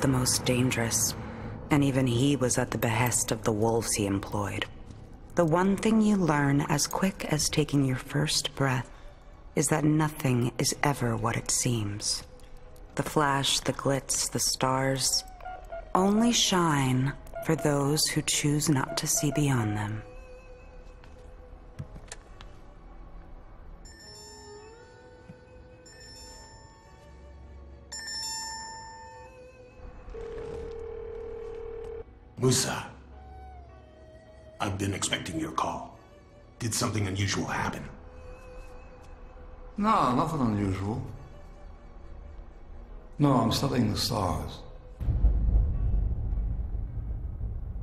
the most dangerous, and even he was at the behest of the wolves he employed. The one thing you learn as quick as taking your first breath is that nothing is ever what it seems. The flash, the glitz, the stars only shine for those who choose not to see beyond them. Musa. I've been expecting your call. Did something unusual happen? No, nothing unusual. No, I'm studying the stars.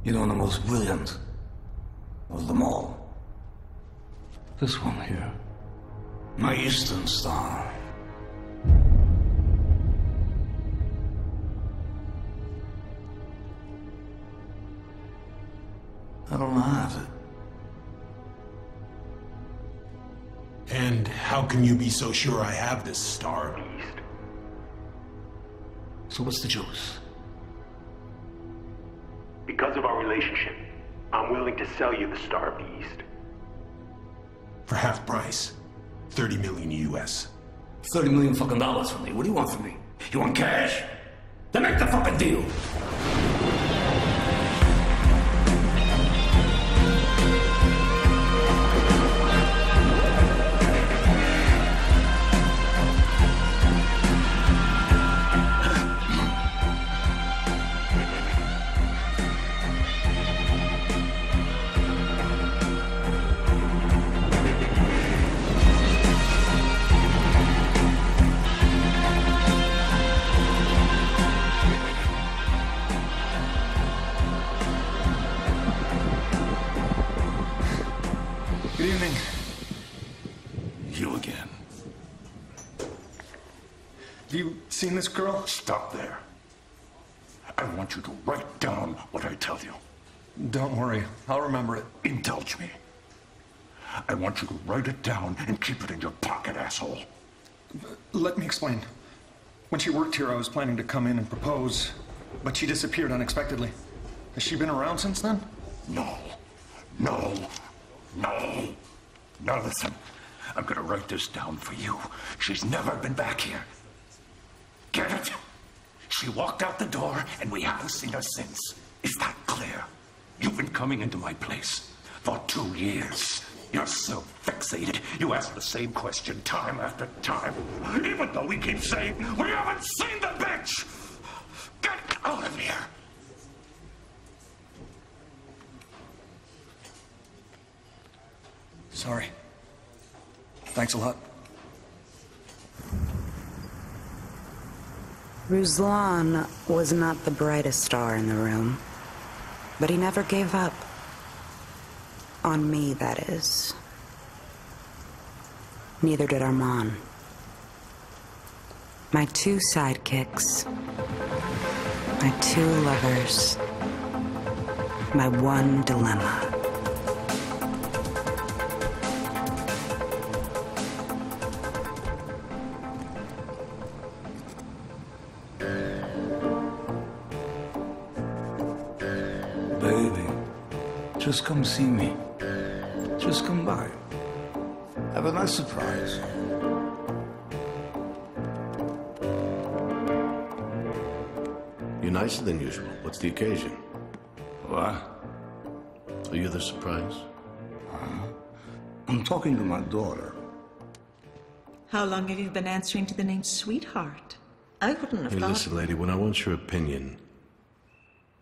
You know, the most brilliant of them all. This one here. My eastern star. I don't have it. And how can you be so sure I have this Star Beast? So what's the juice? Because of our relationship, I'm willing to sell you the Star Beast. For half price. 30 million US. 30 million fucking dollars from me. What do you want from me? You want cash? Then make the fucking deal. Write it down and keep it in your pocket, asshole. Let me explain. When she worked here, I was planning to come in and propose, but she disappeared unexpectedly. Has she been around since then? No. No. No. Now listen. I'm gonna write this down for you. She's never been back here. Get it? She walked out the door and we haven't seen her since. Is that clear? You've been coming into my place for two years. You're so fixated. You ask the same question time after time. Even though we keep saying we haven't seen the bitch! Get out of here! Sorry. Thanks a lot. Ruslan was not the brightest star in the room, but he never gave up. On me, that is. Neither did Armand. My two sidekicks, my two lovers, my one dilemma. Baby, just come see me. Just come by. Have a nice surprise. You're nicer than usual. What's the occasion? What? Are you the surprise? I'm talking to my daughter. How long have you been answering to the name Sweetheart? I wouldn't have Hey, thought. listen, lady, when I want your opinion,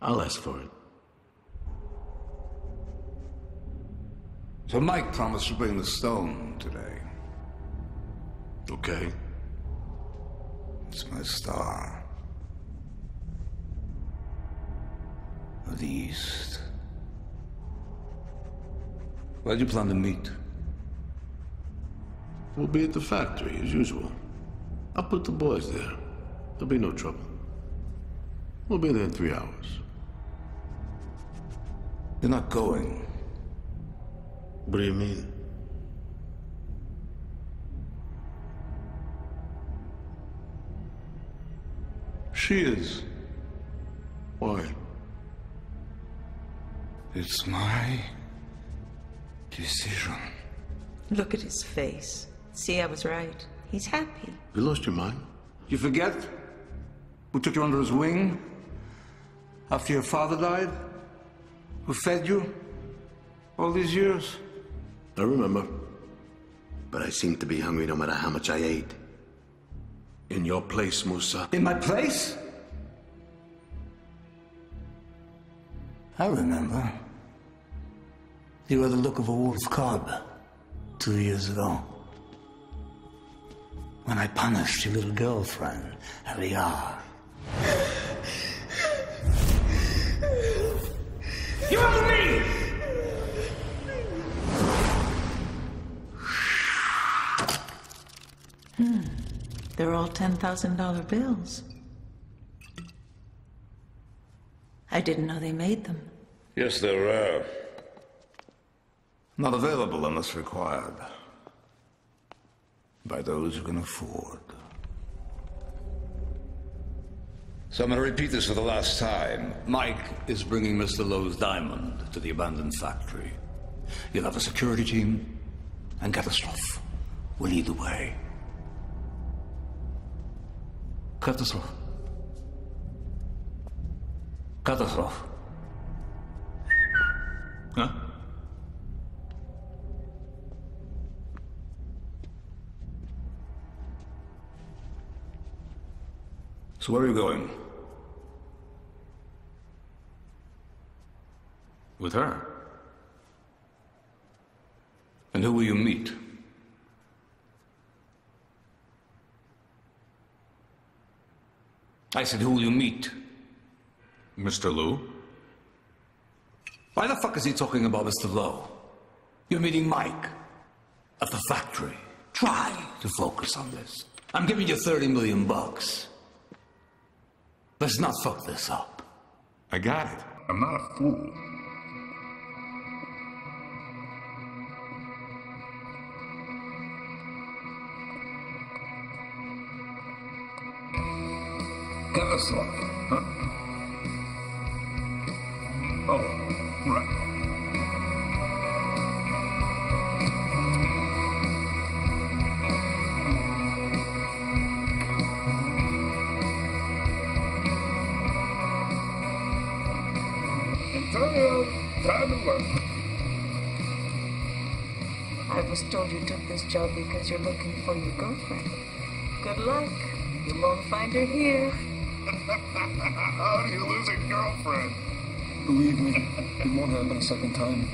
I'll ask for it. So Mike promised to bring the stone today. Okay? It's my star. Of the East. Where do you plan to meet? We'll be at the factory, as usual. I'll put the boys there. There'll be no trouble. We'll be there in three hours. You're not going. What do you mean? She is. Why? It's my decision. Look at his face. See, I was right. He's happy. You lost your mind? You forget? Who took you under his wing? After your father died? Who fed you? All these years? I remember. But I seemed to be hungry no matter how much I ate. In your place, Musa. In my place? I remember. You had the look of a wolf cub two years ago. When I punished your little girlfriend, Aliyah. You owe me! They're all $10,000 bills. I didn't know they made them. Yes, they're rare. Not available unless required. By those who can afford. So I'm going to repeat this for the last time. Mike is bringing Mr. Lowe's diamond to the abandoned factory. You'll have a security team, and Catastrophe will lead the way. Catastrophe. Catastrophe. Huh? So where are you going? With her? And who will you meet? I said, who will you meet? Mr. Liu? Why the fuck is he talking about Mr. Lowe? You're meeting Mike at the factory. Try to focus on this. I'm giving you 30 million bucks. Let's not fuck this up. I got it. I'm not a fool. Catastrophe, huh? Oh, right. Antonio, time to work. I was told you took this job because you're looking for your girlfriend. Good luck. You won't find her here. How do you lose a girlfriend? Believe me, it won't happen a second time.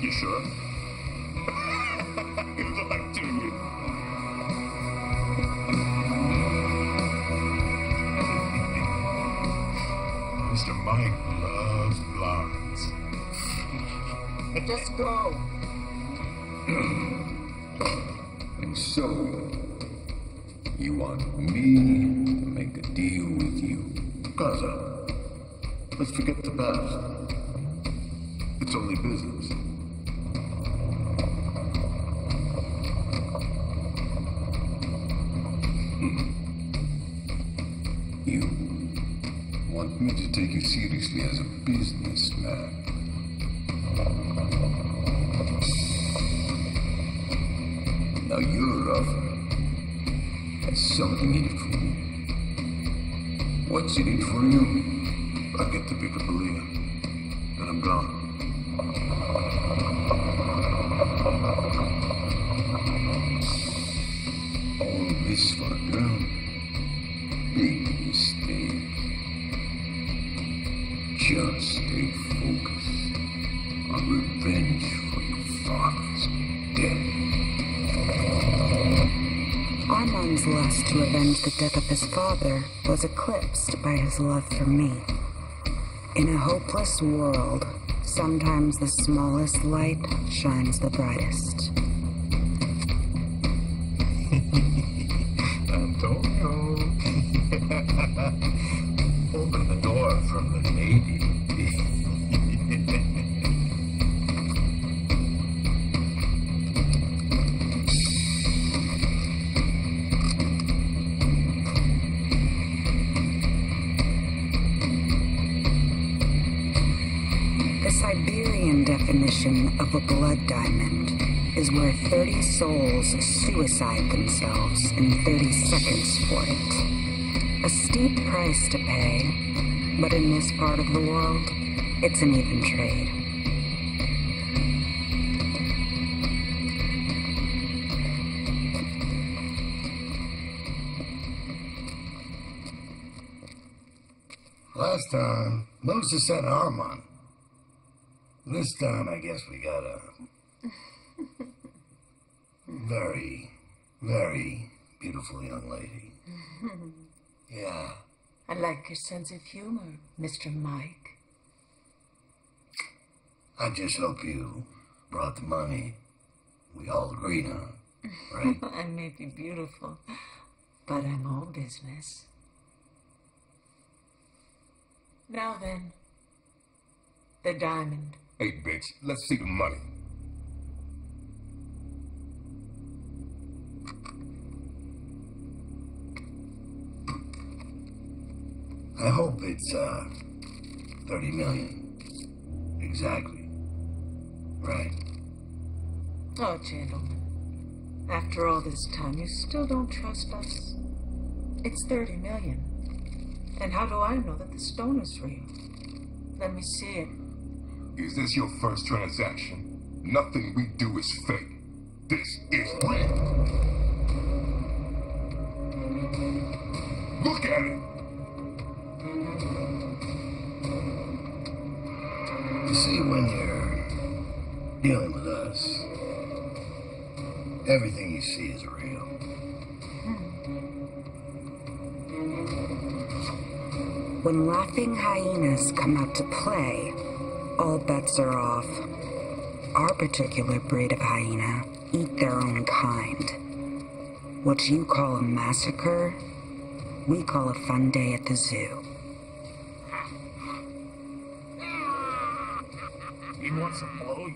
You sure? Good luck to you. Mr. Mike loves blondes. Just go. And so, you want me Gaza, let's forget the past. It's only business. Lust avenge the death of his father was eclipsed by his love for me. In a hopeless world, sometimes the smallest light shines the brightest. Suicide themselves in 30 seconds for it. A steep price to pay, but in this part of the world, it's an even trade. Last time, Moses had our money. This time, I guess we got a very, very beautiful young lady. Yeah. I like your sense of humor, Mr. Mike. I just hope you brought the money we all agreed on, right? I may be beautiful, but I'm all business. Now then, the diamond. Hey, bitch, let's see the money. I hope it's, uh, 30 million. Exactly. Right. Oh, gentlemen. After all this time, you still don't trust us? It's 30 million. And how do I know that the stone is real? Let me see it. Is this your first transaction? Nothing we do is fake. This is real. Look at it. You see, when you're dealing with us, everything you see is real. When laughing hyenas come out to play, all bets are off. Our particular breed of hyena eat their own kind. What you call a massacre, we call a fun day at the zoo. He wants to blow you.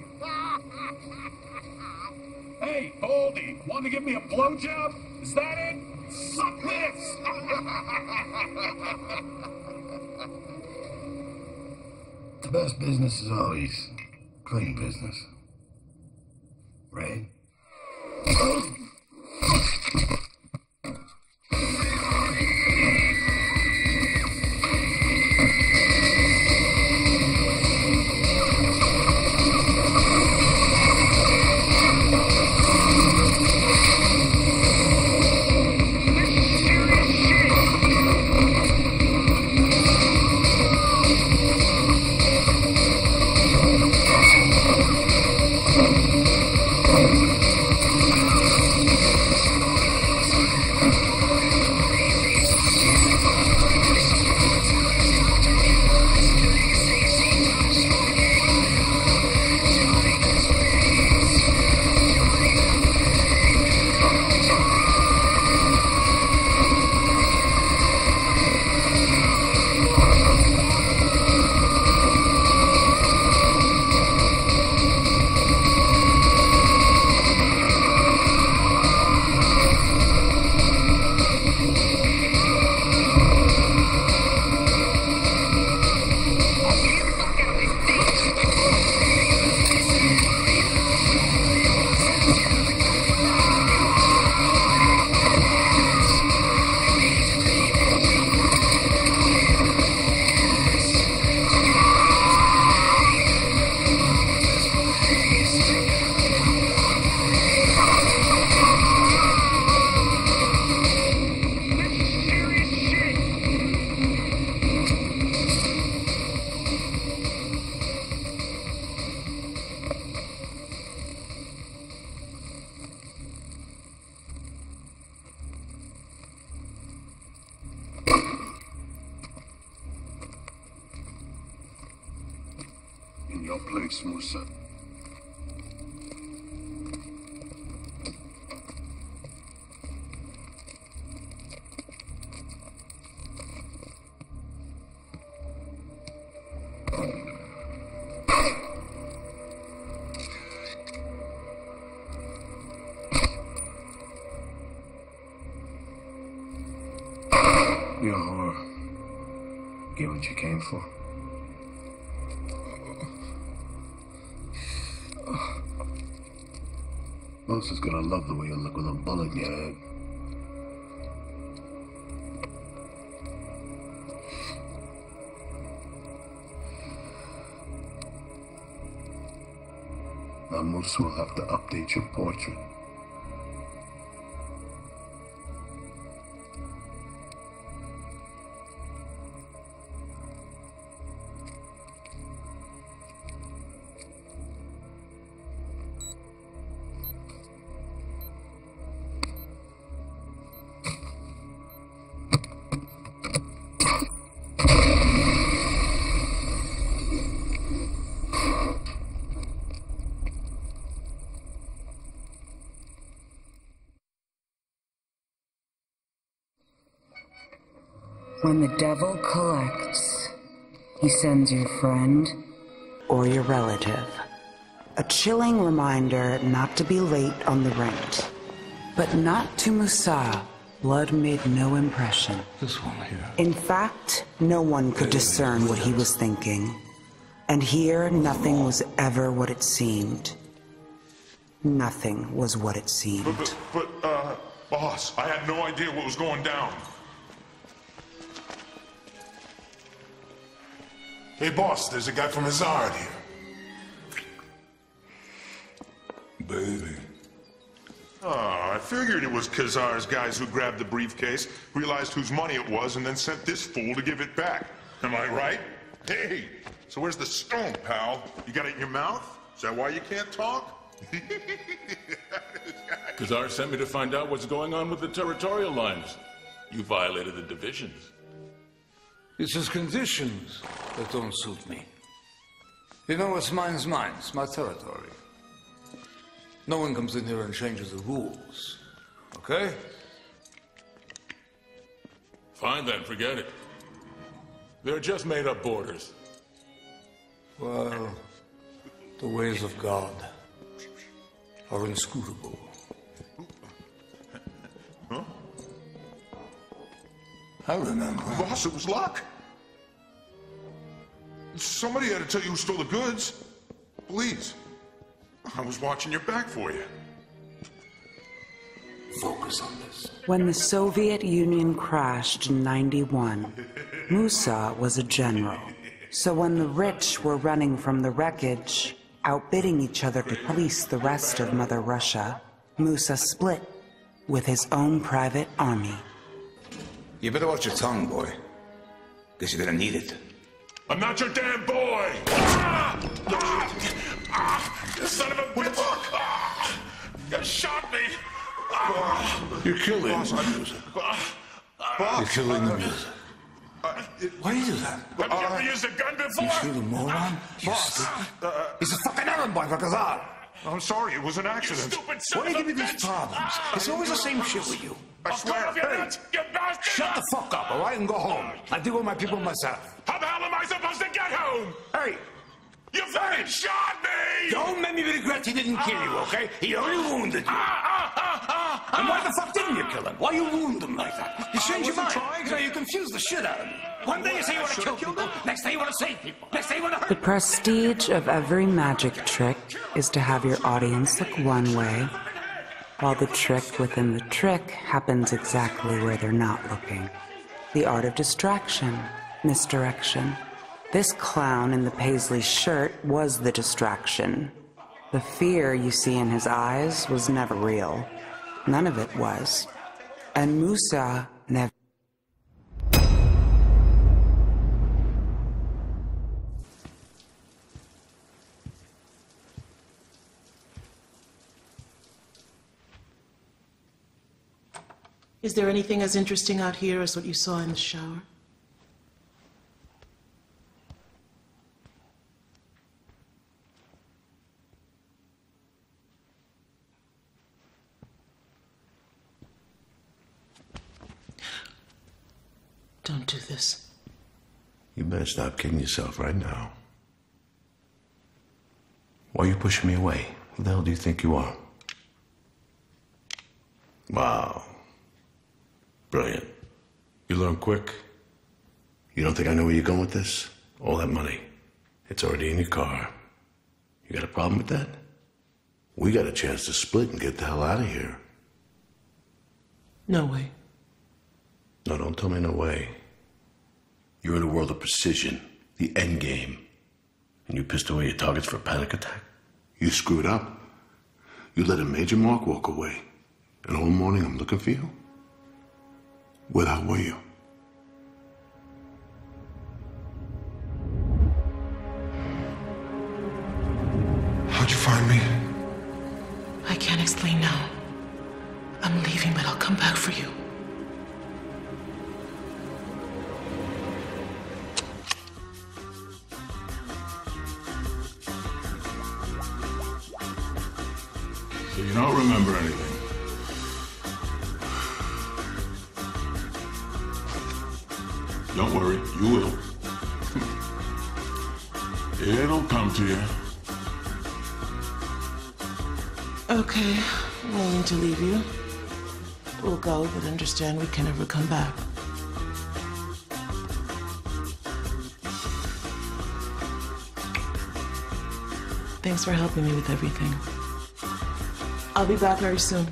Hey, Baldy, want to give me a blowjob? Is that it? Suck this! The best business is always clean business. Right? Love the way you look with a bullet in your head. Now, Moose will have to update your portrait. When the devil collects, he sends your friend or your relative. A chilling reminder not to be late on the rent. But not to Musa. Blood made no impression. This one here. In fact, no one could discern what he was thinking. And here, nothing was ever what it seemed. Nothing was what it seemed. But, but, but, uh, boss, I had no idea what was going down. Hey, boss, there's a guy from Kazar here. Baby. Oh, I figured it was Kazar's guys who grabbed the briefcase, realized whose money it was, and then sent this fool to give it back. Am I right? Hey, so where's the stone, pal? You got it in your mouth? Is that why you can't talk? Kazar sent me to find out what's going on with the territorial lines. You violated the divisions. It's his conditions that don't suit me. You know what's mine's mine. It's my territory. No one comes in here and changes the rules. Okay? Fine then, forget it. They're just made up borders. Well, the ways of God are inscrutable. Huh? I remember. Boss, it was luck. Somebody had to tell you who stole the goods. Please. I was watching your back for you. Focus on this. When the Soviet Union crashed in 91, Musa was a general. So when the rich were running from the wreckage, outbidding each other to police the rest of Mother Russia, Musa split with his own private army. You better watch your tongue, boy. Guess you're gonna need it. I'm not your damn boy! Ah! Ah! You son of a bitch! Ah! You shot me! Ah! You're killing Boss, the I'm- music. Ah! You're Boss, killing the uh, music. uh, Why do you do that? Have you ever used a gun before? You shoot a moron? You Boss, uh, He's a fucking errand boy for Kazar. I'm sorry, it was an accident. Why do you give me these problems? Ah. It's always the same shit with you. I swear. Hey, shut the fuck up, all right, and go home. I deal with my people myself. How the hell am I supposed to get home? Hey, You fucking shot me! don't make me regret he didn't kill you, ah. okay? He only wounded you. Ah, and why the fuck didn't you kill him? Why you wound him like that? You change your mind. You know, you confuse the shit out of me. One day you say you want to kill people, next day you want to save people, next day you want to The prestige of every magic trick is to have your audience look one way, while the trick within the trick happens exactly where they're not looking. The art of distraction, misdirection. This clown in the paisley shirt was the distraction. The fear you see in his eyes was never real. None of it was. And Musa never. Is there anything as interesting out here as what you saw in the shower? Don't do this. You better stop kidding yourself right now. Why are you pushing me away? Who the hell do you think you are? Wow. Brilliant. You learn quick. You don't think I know where you're going with this? All that money. It's already in your car. You got a problem with that? we got a chance to split and get the hell out of here. No way. No, don't tell me no way. You're in a world of precision, the end game. And you pissed away your targets for a panic attack? You screwed up. You let a major mark walk away. And all morning I'm looking for you? Where the hell were you? How'd you find me? I can't explain now. I'm leaving, but I'll come back for you. So you don't remember anything? I'm to leave you. We'll go, but understand we can never come back. Thanks for helping me with everything. I'll be back very soon.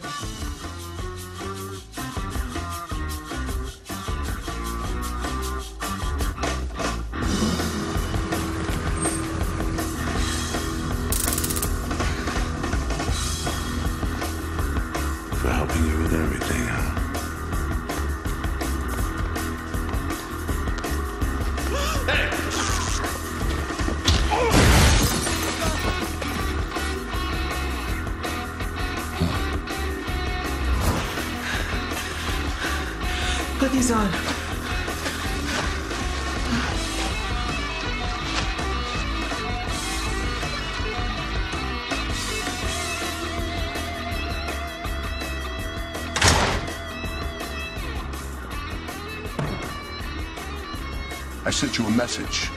Sent you a message.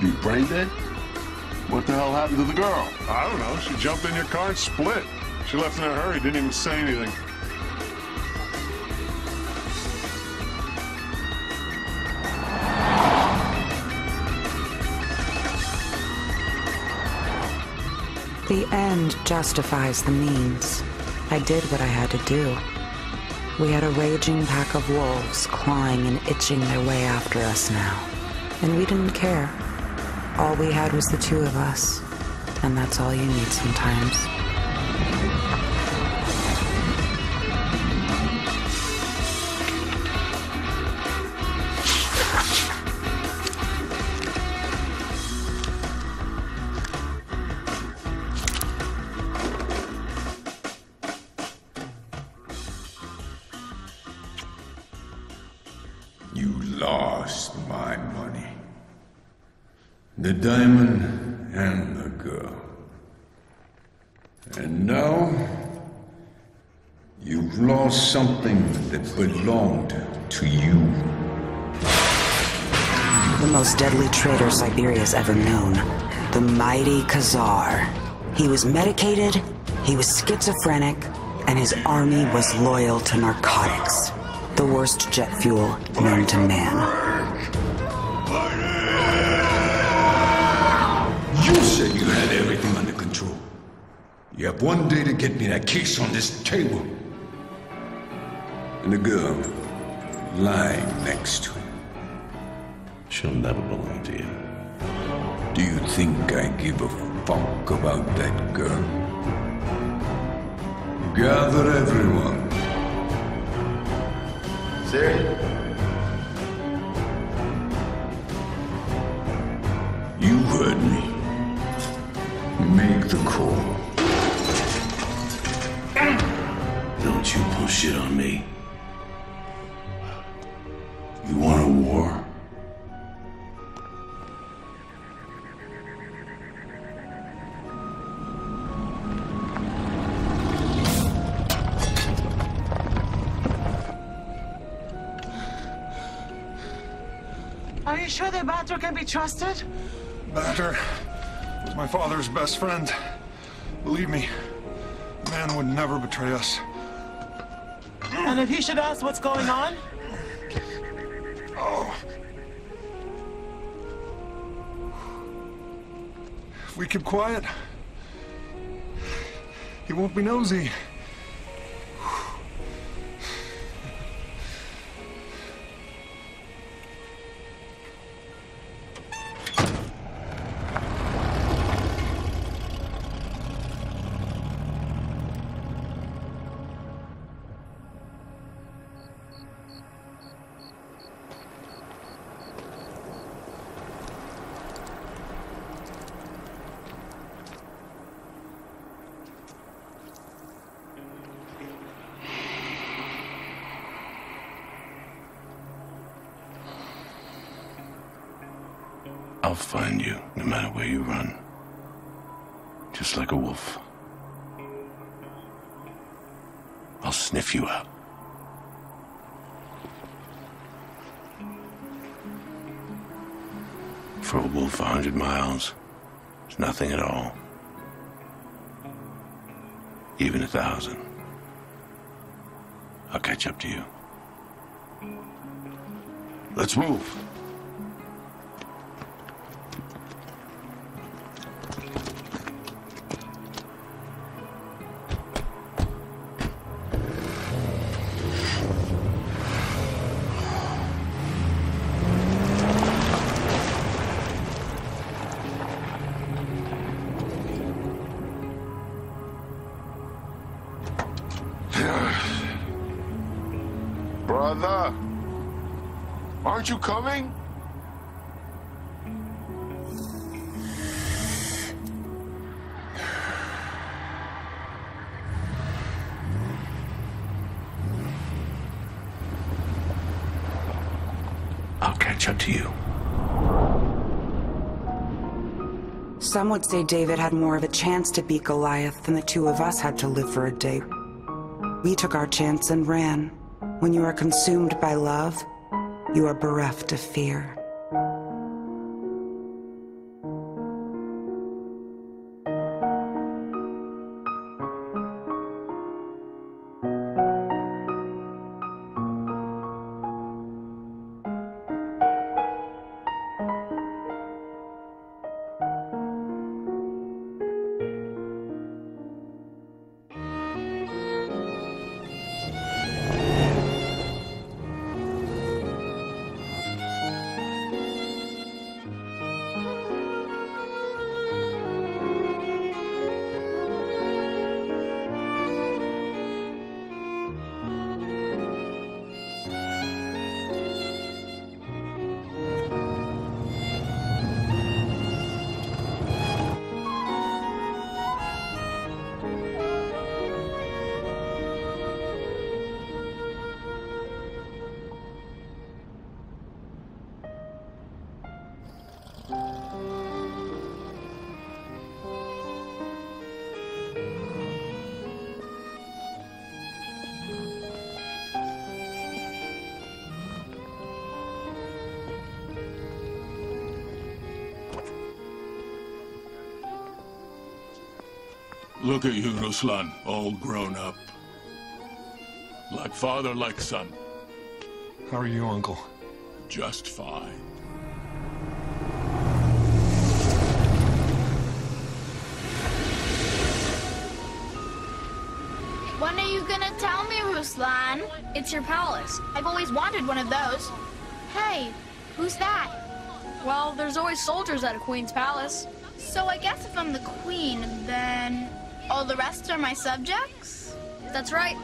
You brain dead? What the hell happened to the girl? I don't know. She jumped in your car and split. She left in a hurry, didn't even say anything. The end justifies the means. I did what I had to do. We had a raging pack of wolves clawing and itching their way after us now. And we didn't care. All we had was the two of us. And that's all you need sometimes. Something that belonged to you. The most deadly traitor Siberia's ever known. The mighty Khazar. He was medicated, he was schizophrenic, and his army was loyal to narcotics. The worst jet fuel known to man. You said you had everything under control. You have one day to get me that case on this table. And the girl lying next to him. She'll never belong to you. Do you think I give a fuck about that girl? Gather everyone. Siri? You heard me. Make the call. Don't you push shit on me. Are you the Batter can be trusted? Batter was my father's best friend. Believe me, the man would never betray us. And if he should ask what's going on? Oh. If we keep quiet, he won't be nosy. Let's move. Aren't you coming? I'll catch up to you. Some would say David had more of a chance to beat Goliath than the two of us had to live for a day. We took our chance and ran. When you are consumed by love, you are bereft of fear. Look at you, Ruslan, all grown up. Like father, like son. How are you, Uncle? Just fine. When are you gonna tell me, Ruslan? It's your palace. I've always wanted one of those. Hey, who's that? Well, there's always soldiers at a queen's palace. So I guess if I'm the queen, then all the rest are my subjects? That's right.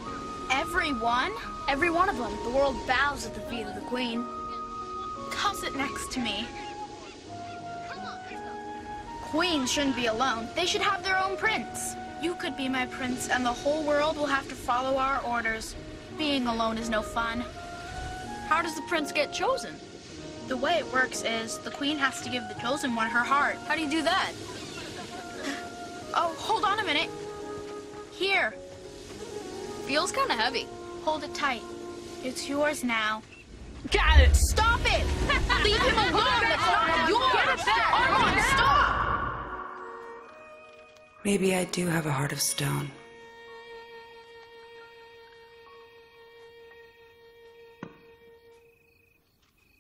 Everyone? Every one of them. The world bows at the feet of the queen. Come sit next to me. Queens shouldn't be alone. They should have their own prince. You could be my prince, and the whole world will have to follow our orders. Being alone is no fun. How does the prince get chosen? The way it works is the queen has to give the chosen one her heart. How do you do that? Oh, hold on a minute. Here. Feels kind of heavy. Hold it tight. It's yours now. Got it. Stop it! Leave him alone. That's not yours. Get it back. Armand, stop! Maybe I do have a heart of stone.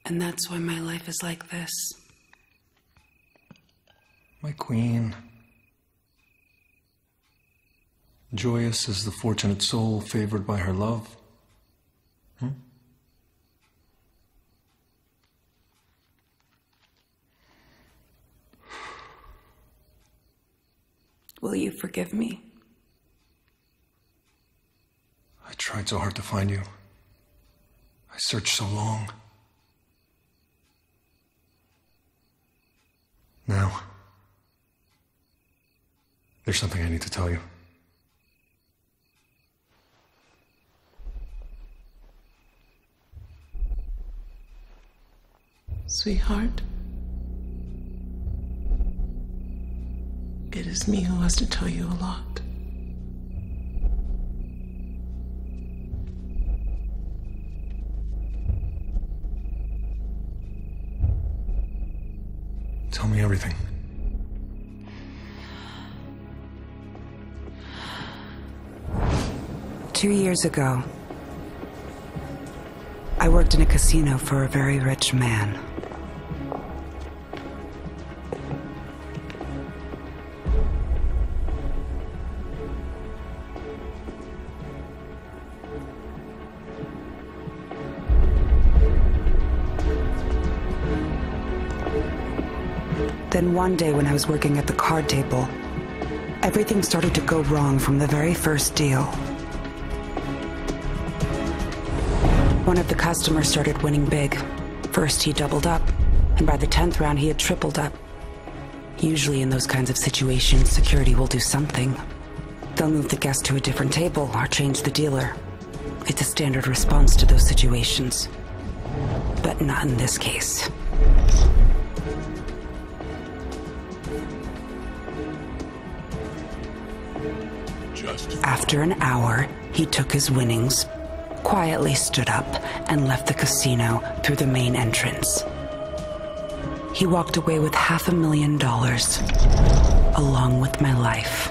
And that's why my life is like this. My queen. Joyous as the fortunate soul favored by her love. Hmm? Will you forgive me? I tried so hard to find you. I searched so long. Now, there's something I need to tell you. Sweetheart, it is me who has to tell you a lot. Tell me everything. Two years ago, I worked in a casino for a very rich man. One day when I was working at the card table, everything started to go wrong from the very first deal. One of the customers started winning big. First, he doubled up, and by the 10th round, he had tripled up. Usually, in those kinds of situations, security will do something. They'll move the guest to a different table or change the dealer. It's a standard response to those situations. But not in this case. After an hour, he took his winnings, quietly stood up, and left the casino through the main entrance. He walked away with half a million dollars, along with my life.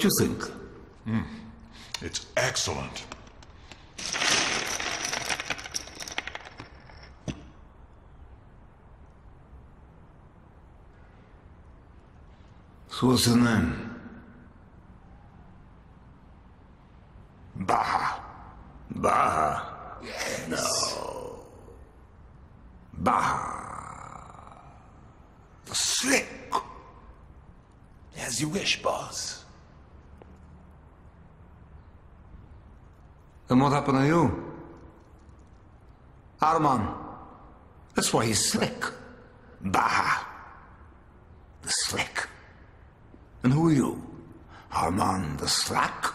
What you think? Hmm. It's excellent. So what's his name? Baha. Baha. No. Baha. The slick. As you wish, boss. And what happened to you? Arman. That's why he's slick. Baha. The slick. And who are you? Armand the slack.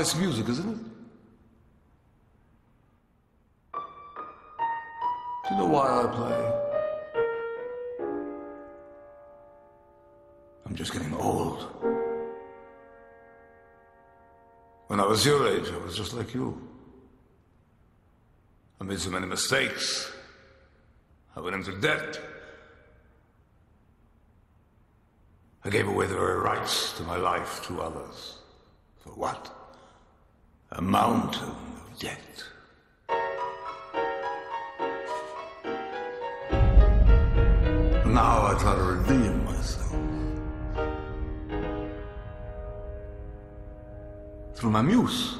Nice music, isn't it? Do you know why I play? I'm just getting old. When I was your age, I was just like you. I made so many mistakes. I went into debt. I gave away the very rights to my life to others. For what? A mountain of debt. Now I try to redeem myself. Through my muse.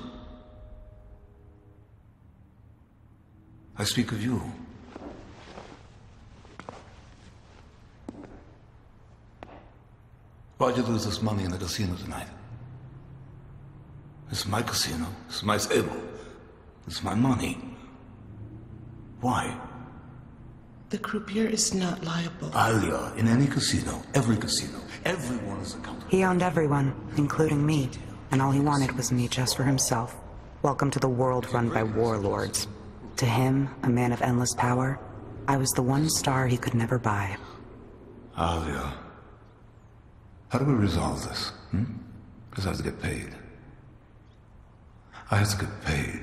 I speak of you. Why'd you lose this money in the casino tonight? This my casino. This is my table. This is my money. Why? The croupier is not liable. Alia, in any casino, every casino, everyone is accountable. He owned everyone, including me, and all he wanted was me just for himself. Welcome to the world run by warlords. To him, a man of endless power, I was the one star he could never buy. Alia, how do we resolve this? Hmm? Because I have to get paid. I have to get paid.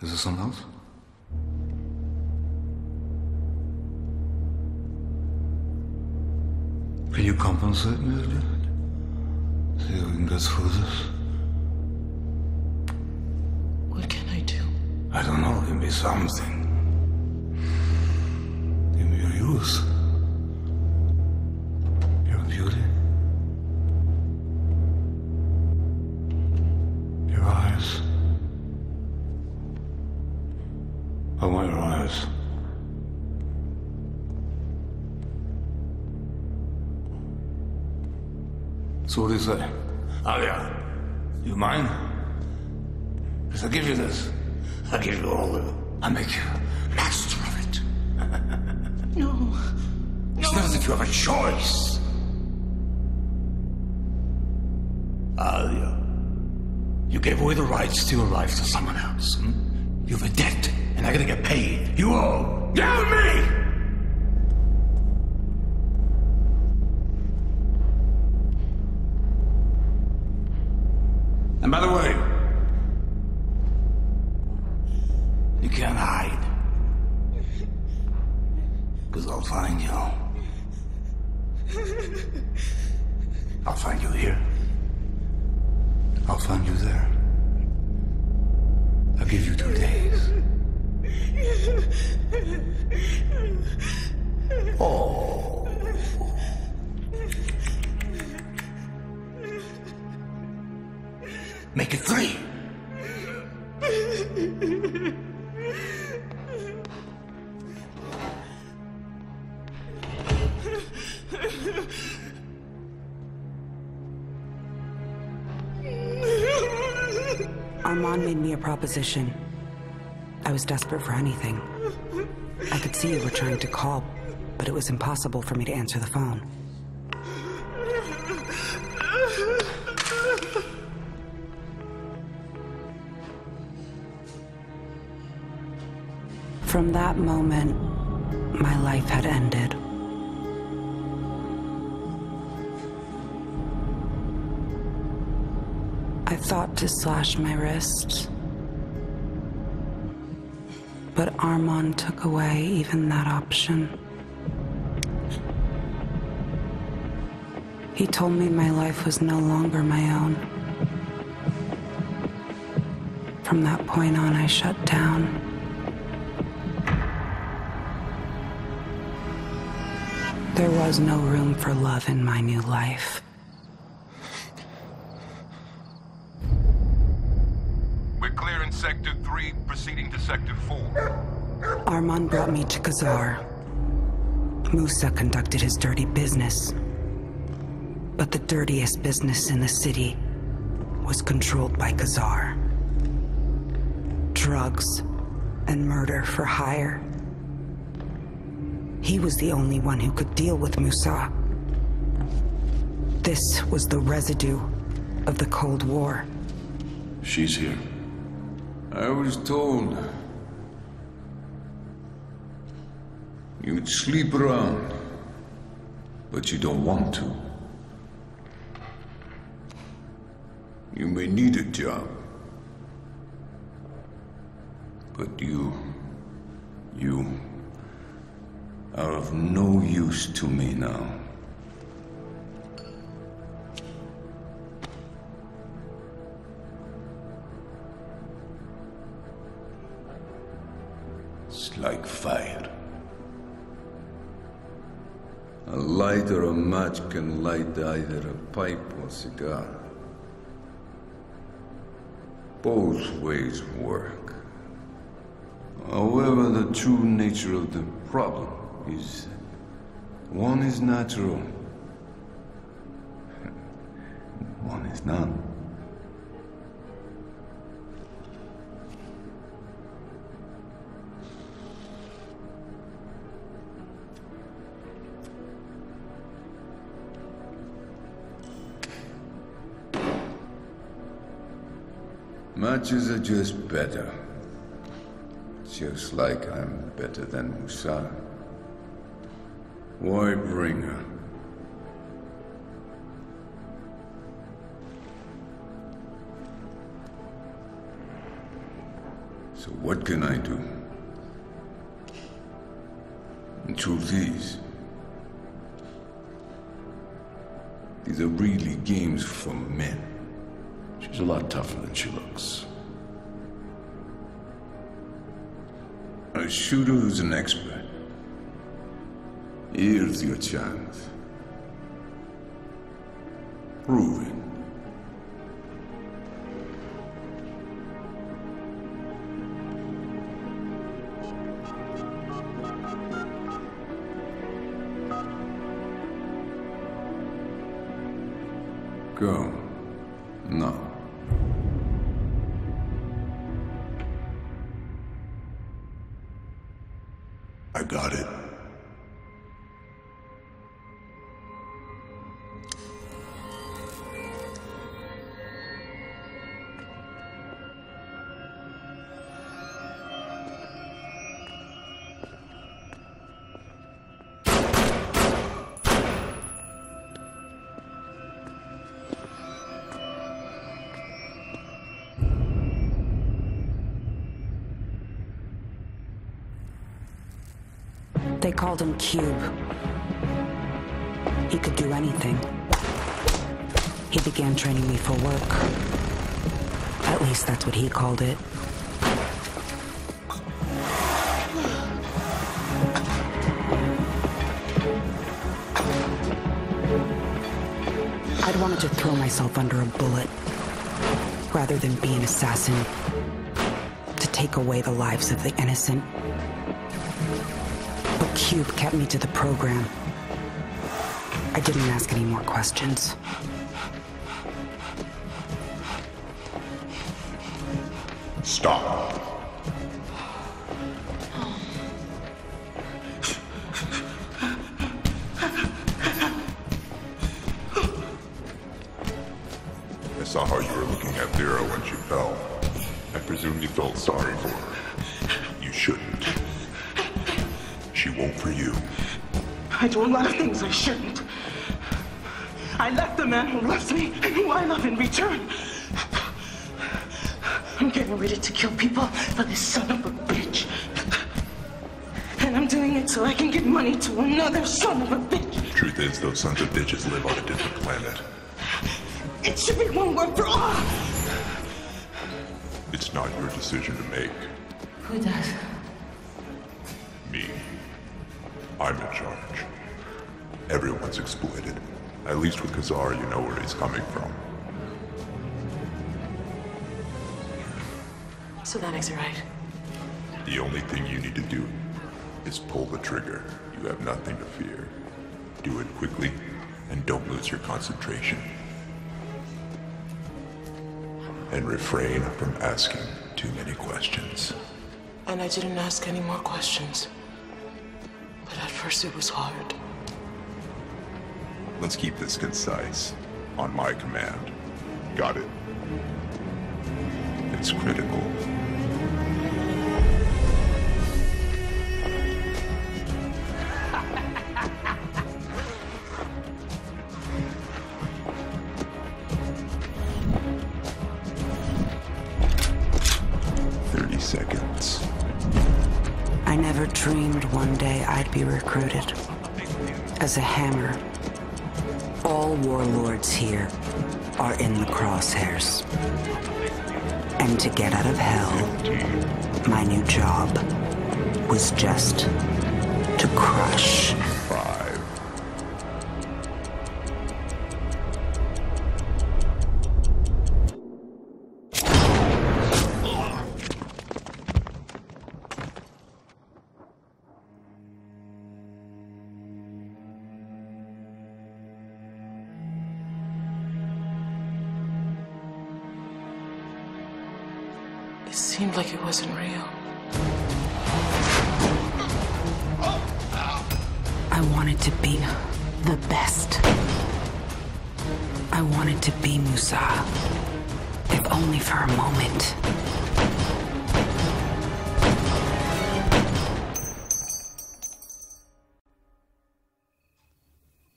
Is there something else? Can you compensate me, Elliot? See if we can get through this? What can I do? I don't know, give me something. So what do you say? Alia, you mind? Because I'll give you this. I'll give you all of it. I'll make you master of it. No. It's not as if you have a choice. Alia, you gave away the rights to your life to someone else. Hmm? You have a debt, and I gotta get paid. You owe. You owe me! Proposition. I was desperate for anything. I could see you were trying to call, but it was impossible for me to answer the phone. From that moment, my life had ended. I thought to slash my wrists. But Armand took away even that option. He told me my life was no longer my own. From that point on, I shut down. There was no room for love in my new life. Kazar. Musa conducted his dirty business. But the dirtiest business in the city was controlled by Kazar. Drugs and murder for hire. He was the only one who could deal with Musa. This was the residue of the Cold War. She's here. I was told you'd sleep around, but you don't want to. You may need a job, but you, you are of no use to me now. Light or a match can light either a pipe or cigar. Both ways work. However, the true nature of the problem is one is natural, one is not. Matches are just better. Just like I'm better than Musa. Why bring her? So what can I do? The truth is, these are really games for men. She's a lot tougher than she looks. A shooter who's an expert. Here's your chance. Prove it. Called him Cube. He could do anything. He began training me for work. At least that's what he called it. I'd wanted to throw myself under a bullet rather than be an assassin to take away the lives of the innocent. Cube kept me to the program. I didn't ask any more questions. Lot of things I shouldn't. I left the man who loves me and who I love in return. I'm getting ready to kill people for this son of a bitch. And I'm doing it so I can give money to another son of a bitch. The truth is, those sons of bitches live on a different planet. It should be one word for all. It's not your decision to make. Who does? With Kazar, you know where he's coming from. So that makes it right. The only thing you need to do is pull the trigger. You have nothing to fear. Do it quickly, and don't lose your concentration. And refrain from asking too many questions. And I didn't ask any more questions. But at first it was hard. Let's keep this concise. On my command. Got it? It's critical. And to get out of hell, my new job was just to crush. It seemed like it wasn't real. I wanted to be the best. I wanted to be Musa, if only for a moment.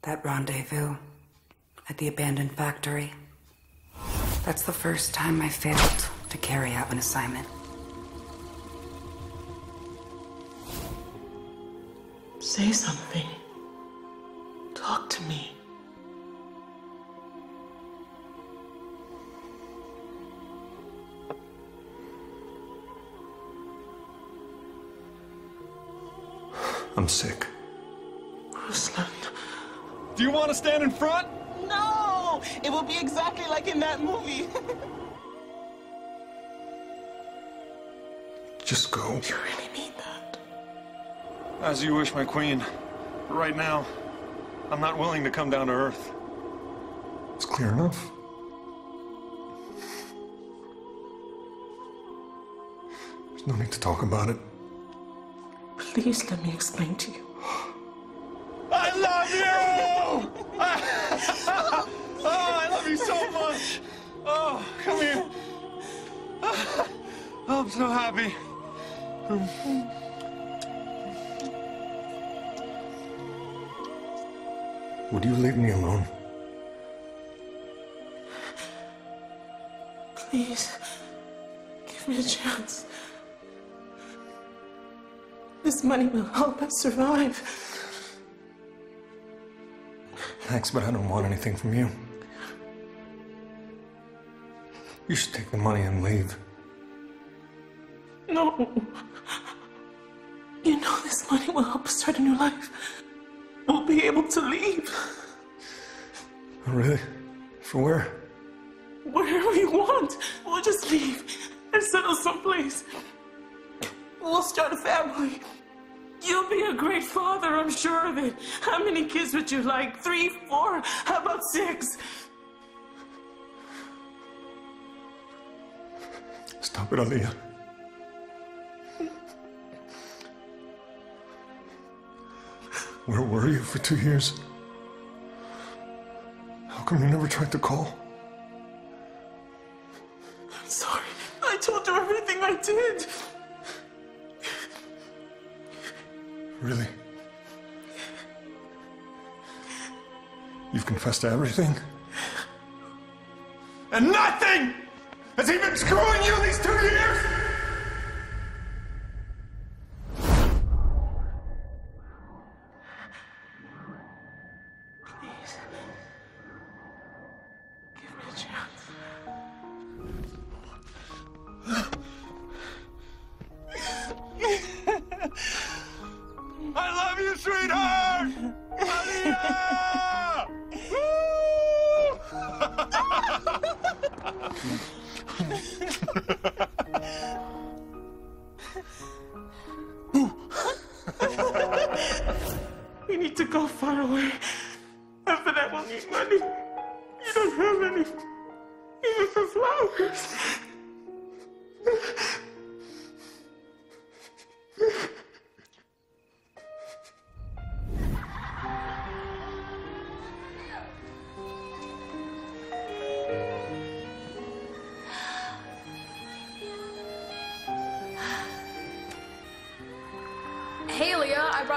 That rendezvous at the abandoned factory. That's the first time I failed to carry out an assignment. Say something. Talk to me. I'm sick. Ruslan. Do you want to stand in front? No! It will be exactly like in that movie. Just go. you really mean that? As you wish, my queen. But right now, I'm not willing to come down to Earth. It's clear enough. There's no need to talk about it. Please let me explain to you. I love you! oh, I love you so much! Oh, come here. Oh, I'm so happy. Would you leave me alone? Please, give me a chance. This money will help us survive. Thanks, but I don't want anything from you. You should take the money and leave. No. You know this money will help us start a new life. We'll be able to leave. Oh, really? For where? Wherever you want. We'll just leave and settle someplace. We'll start a family. You'll be a great father, I'm sure of it. How many kids would you like? Three, four? How about six? Stop it, Aliyah. Where were you for two years? How come you never tried to call? I'm sorry. I told you everything I did. Really? You've confessed to everything? And nothing has he been screwing you these two years?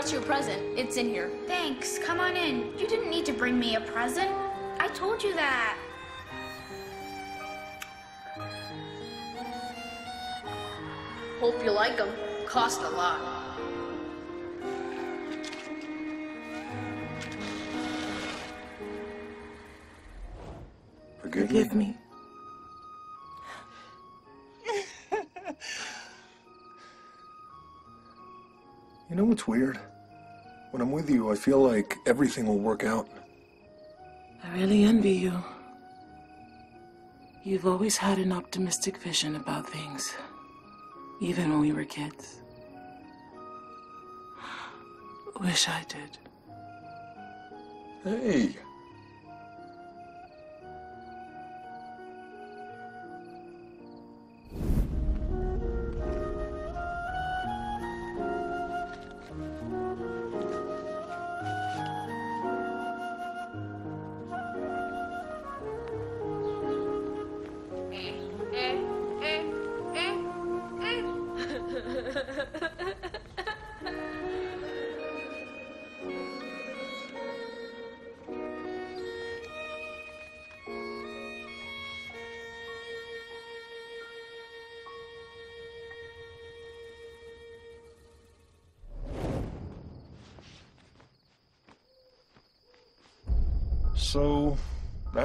Leah, I brought you a present. It's in here. Thanks. Come on in. You didn't need to bring me a present. I told you that. Hope you like them. Cost a lot. Forgive, Forgive me. You know what's weird? With you, I feel like everything will work out. I really envy you. You've always had an optimistic vision about things, even when we were kids. Wish I did. Hey.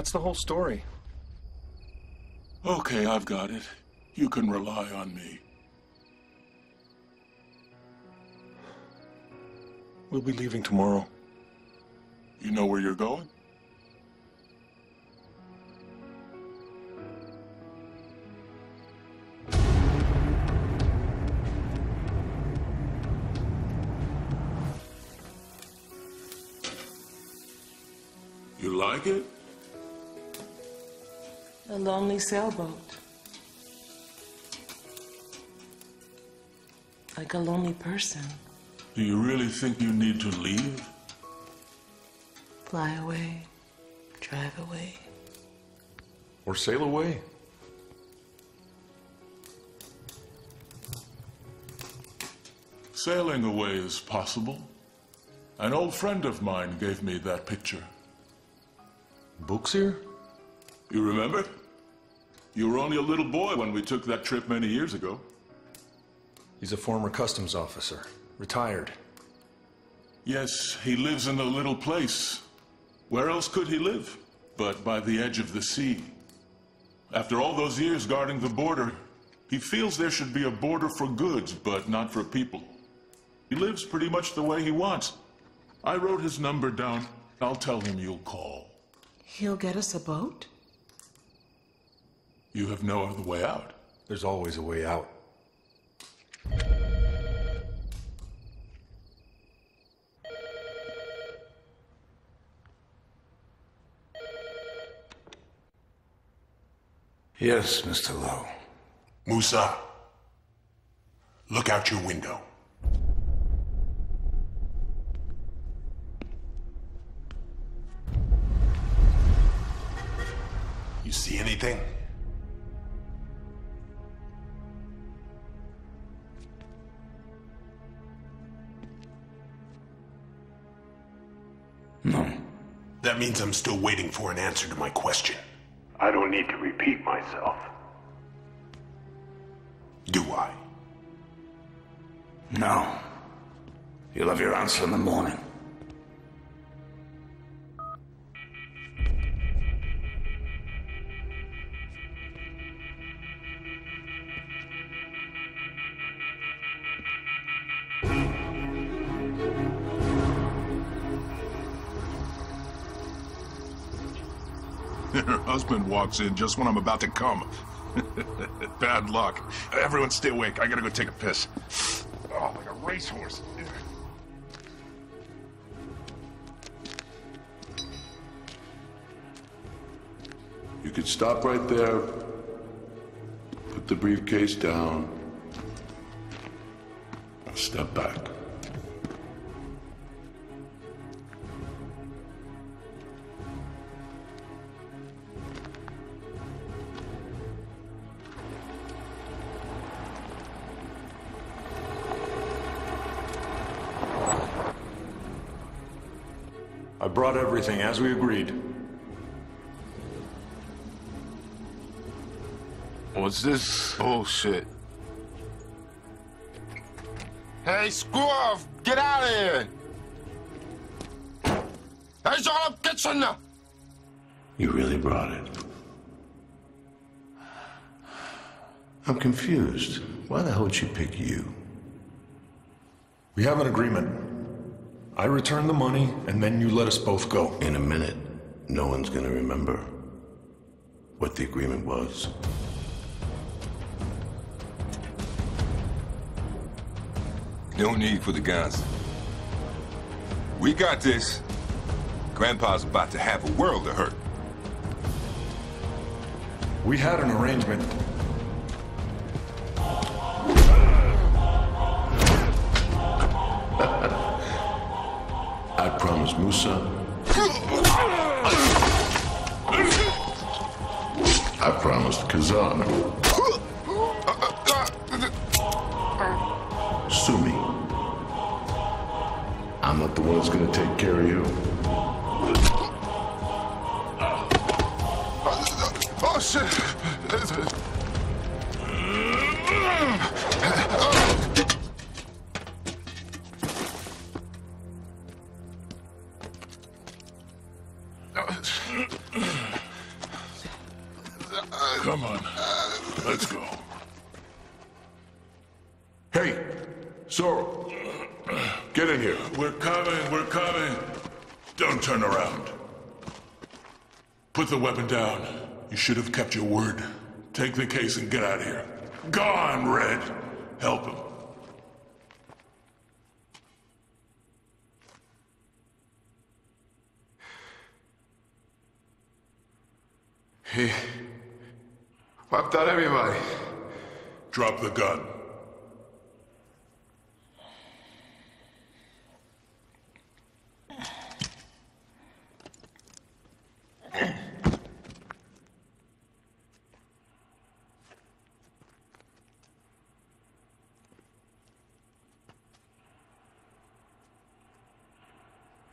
That's the whole story. Okay, I've got it. You can rely on me. We'll be leaving tomorrow. You know where you're going? You like it? A lonely sailboat. Like a lonely person. Do you really think you need to leave? Fly away. Drive away. Or sail away. Sailing away is possible. An old friend of mine gave me that picture. Books here? You remember? You were only a little boy when we took that trip many years ago. He's a former customs officer, retired. Yes, he lives in a little place. Where else could he live? But by the edge of the sea. After all those years guarding the border, he feels there should be a border for goods, but not for people. He lives pretty much the way he wants. I wrote his number down. I'll tell him you'll call. He'll get us a boat? You have no other way out. There's always a way out. Yes, Mr. Lowe. Musa, look out your window. You see anything? No. That means I'm still waiting for an answer to my question. I don't need to repeat myself. Do I? No. You'll have your answer in the morning. Walks in just when I'm about to come. Bad luck. Everyone stay awake. I gotta go take a piss. Oh, like a racehorse. You could stop right there, put the briefcase down, step back. I brought everything as we agreed. What's this bullshit? Hey, screw off! Get out of here! Hey, John, get your now! You really brought it. I'm confused. Why the hell would she pick you? We have an agreement. I return the money, and then you let us both go. In a minute, no one's gonna remember what the agreement was. No need for the guns. We got this. Grandpa's about to have a world of hurt. We had an arrangement. I promised Musa. I promised Kazar. Sue me. I'm not the one that's gonna take care of you. Oh, shit! The weapon down. You should have kept your word. Take the case and get out of here. Gone, Red. Help him. He wiped out everybody. Drop the gun.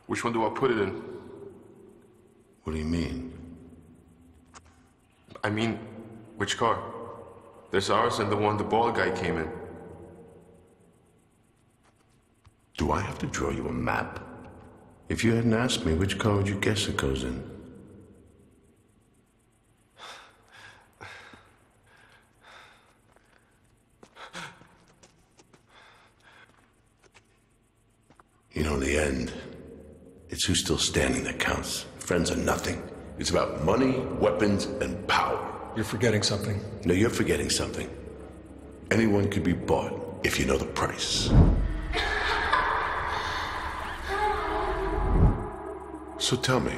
Which one do I put it in? What do you mean? I mean, which car? There's ours and the one the bald guy came in. Do I have to draw you a map? If you hadn't asked me, which car would you guess it goes in? You know, in the end, it's who's still standing that counts. Friends are nothing. It's about money, weapons, and power. You're forgetting something. No, you're forgetting something. Anyone could be bought if you know the price. So tell me,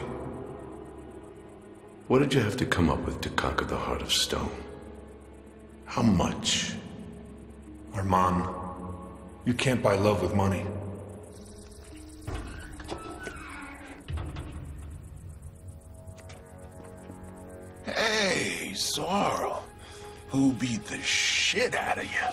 what did you have to come up with to conquer the heart of stone? How much? Armand, you can't buy love with money. Sorrel. Who beat the shit out of you?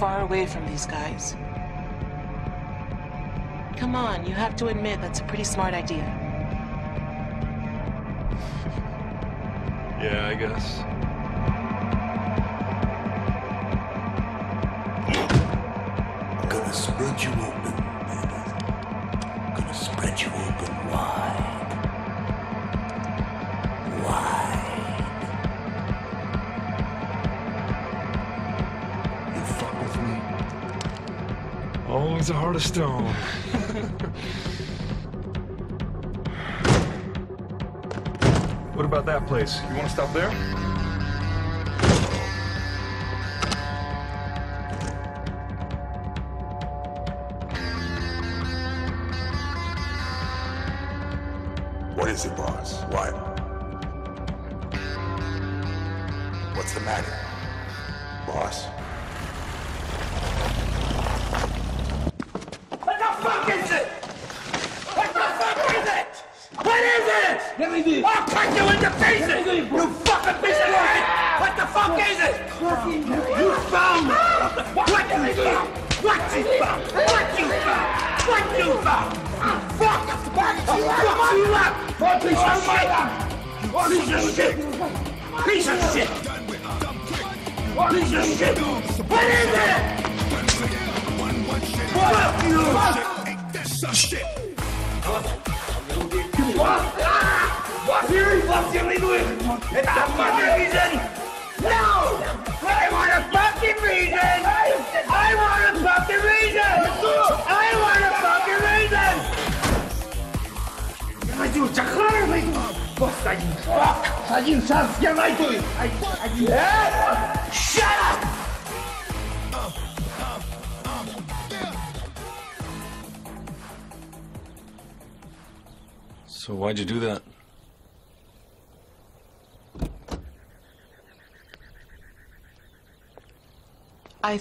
Far away from these guys. Come on, you have to admit that's a pretty smart idea. Yeah, I guess. Gonna spread you open, baby. Gonna spread you open wide. Wide. Always a heart of stone. what about that place? You want to stop there?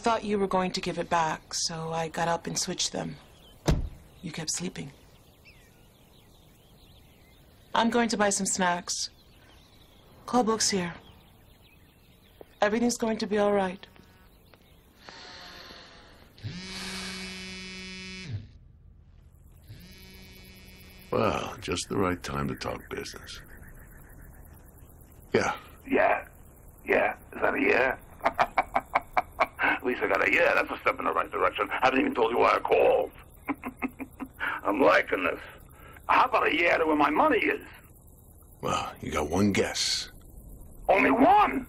Thought you were going to give it back, so I got up and switched them. You kept sleeping. I'm going to buy some snacks. Call books here. Everything's going to be all right. Well, just the right time to talk business. Yeah, Yeah. Yeah. Is that a yeah? At least I got a yeah. That's a step in the right direction. I haven't even told you why I called. I'm liking this. How about a yeah to where my money is? well, you got one guess. Only one?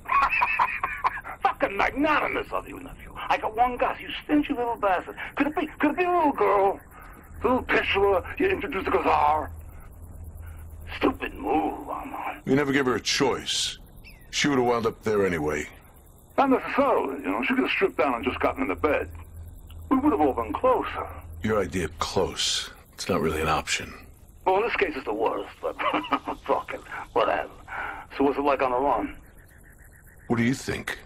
Fucking magnanimous of you, nephew. I got one guess, you stingy little bastard. Could it be, could it be a little girl? A little picture you introduced to Kazar? Stupid move, Armand. You never gave her a choice. She would have wound up there anyway. Not necessarily, you know. She could have stripped down and just gotten into bed. We would have all been closer. Your idea of close, it's not really an option. Well, in this case, it's the worst, but fuck it. Whatever. So what's it like on the run? What do you think?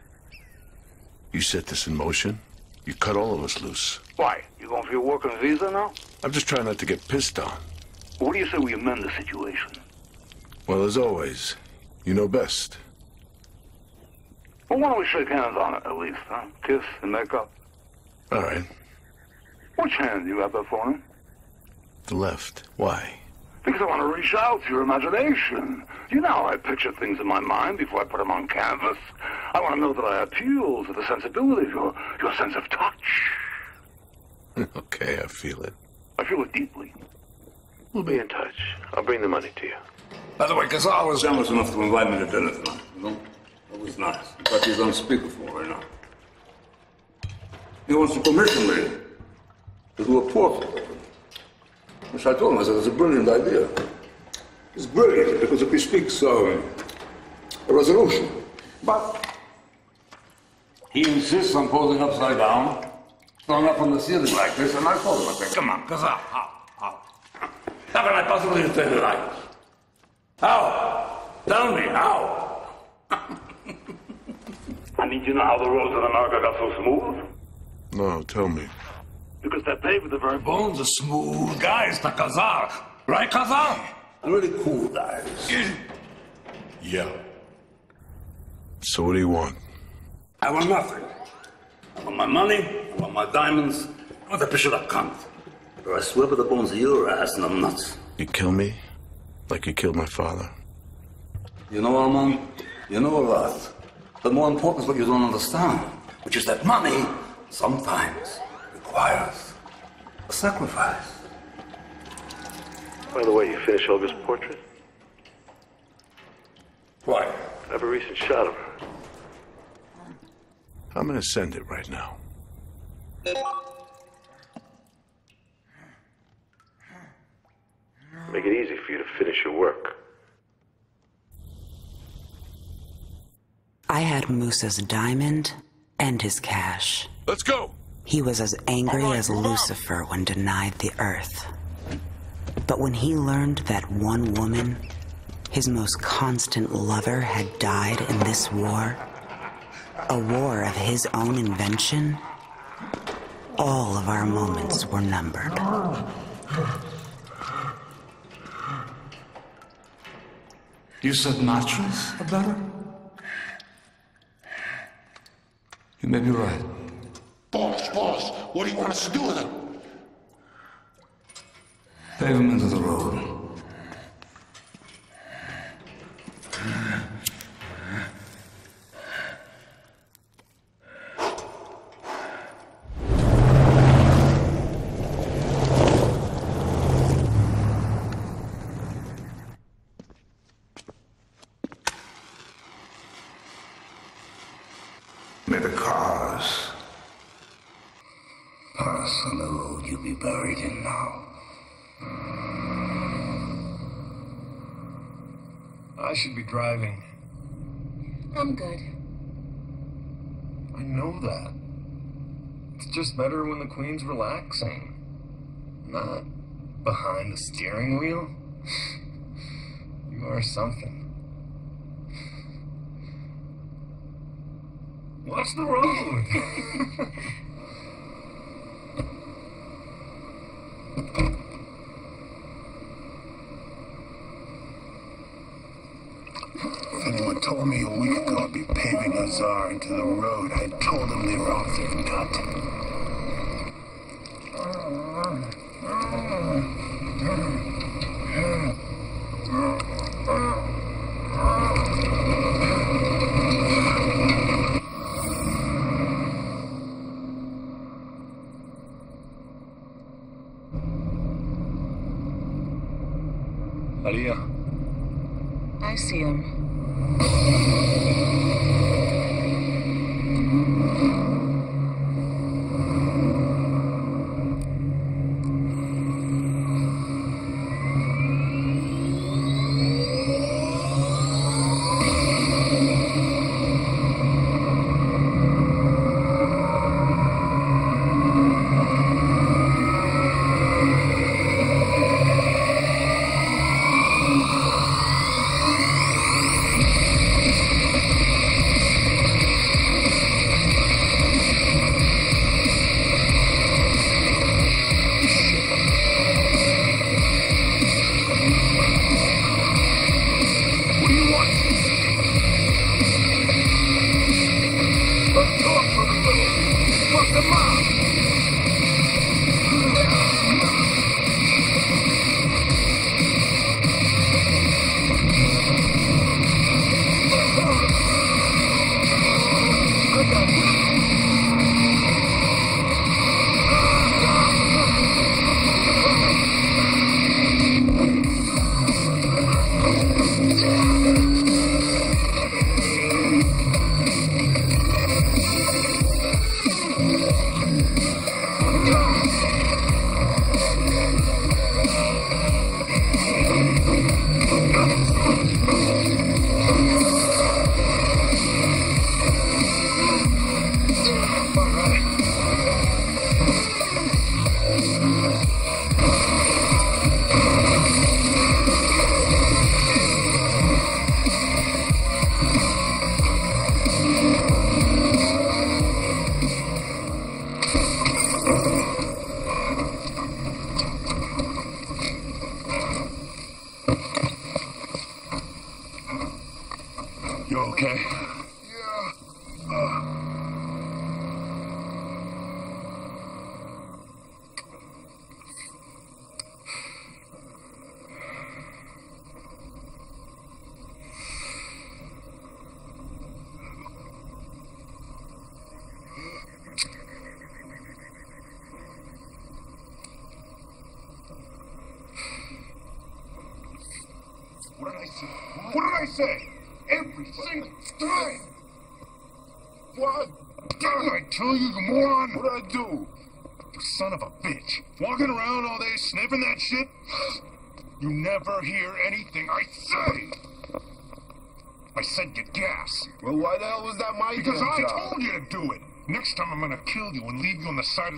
You set this in motion? You cut all of us loose. Why? You going for your working visa now? I'm just trying not to get pissed on. What do you say we amend the situation? Well, as always, you know best. Well, why don't we shake hands on it at least, huh? Kiss and make up. All right. Which hand do you have that for me? The left. Why? Because I want to reach out to your imagination. You know how I picture things in my mind before I put them on canvas. I want to know that I appeal to the sensibility of your, your sense of touch. okay, I feel it. I feel it deeply. We'll be in touch. I'll bring the money to you. By the way, Kazar was generous enough to invite me to dinner tonight. Was nice. Fact, he's on speakerphone right now. He wants to commission me to do a portrait. Which I told him, I said, it's a brilliant idea. It's brilliant because it bespeaks um, a resolution. But he insists on posing upside down, strung up on the ceiling like this, and I told him, I said, come on, Kazar, how? How? How can I possibly entertain it like this? How? Tell me, how? I mean, you know how the roads in America got so smooth? No, tell me. Because they're paved with the very Bones are smooth guys, the Kazar. Right, Kazar? Really cool guys. Yeah. So what do you want? I want nothing. I want my money, I want my diamonds, I want the picture of cunt. Or I swear by the bones of your ass and I'm nuts. You kill me? Like you killed my father? You know, Armand, you know a lot. But more important is what you don't understand, which is that money sometimes requires a sacrifice. By the way, you finish Olga's portrait? Why? I have a recent shot of her. I'm gonna send it right now. Make it easy for you to finish your work. I had Musa's diamond and his cash. Let's go! He was as angry as Lucifer when denied the earth. But when he learned that one woman, his most constant lover, had died in this war, a war of his own invention, all of our moments were numbered. You said mattress, Abdallah? You may be right. Boss, boss, what do you want us to do with him? Pavement of the road. May the cause Pass on the road you'll be buried in now. I should be driving. I'm good. I know that. It's just better when the Queen's relaxing. Not behind the steering wheel. you are something. Watch the road! If anyone told me a week ago I'd be paving Into the road, I'd told them they were off their nut.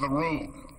The side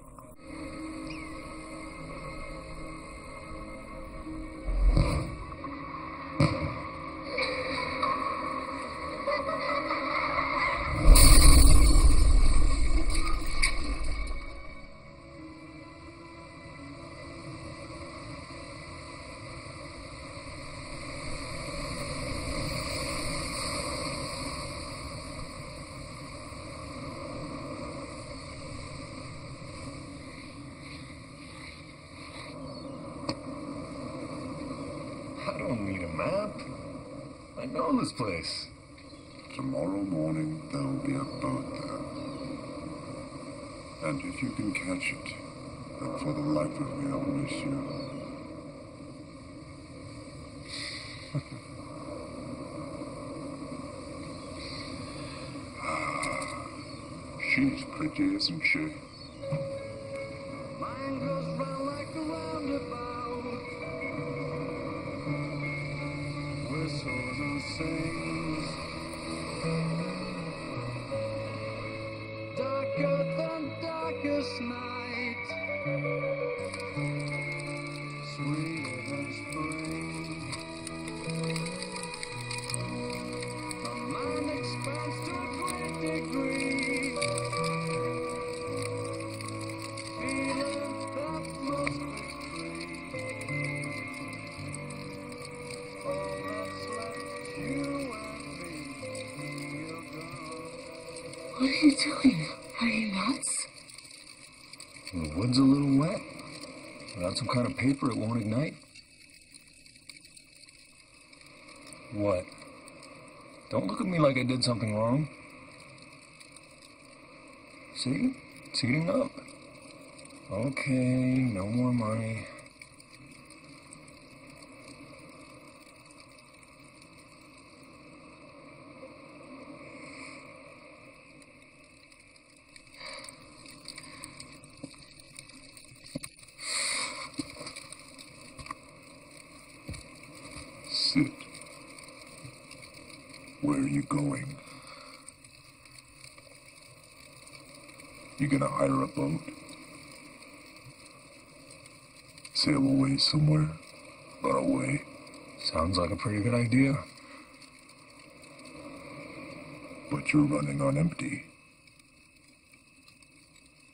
Know this place. Tomorrow morning, there'll be a boat there. And if you can catch it, then for the life of me, I'll miss you. Ah, she's pretty, isn't she? What are you doing? Are you nuts? The wood's a little wet. Without some kind of paper, it won't ignite. What? Don't look at me like I did something wrong. See? It's heating up. Okay, no more money. Sit. Where are you going? You gonna hire a boat? Sail away somewhere? Run away? Sounds like a pretty good idea. But you're running on empty.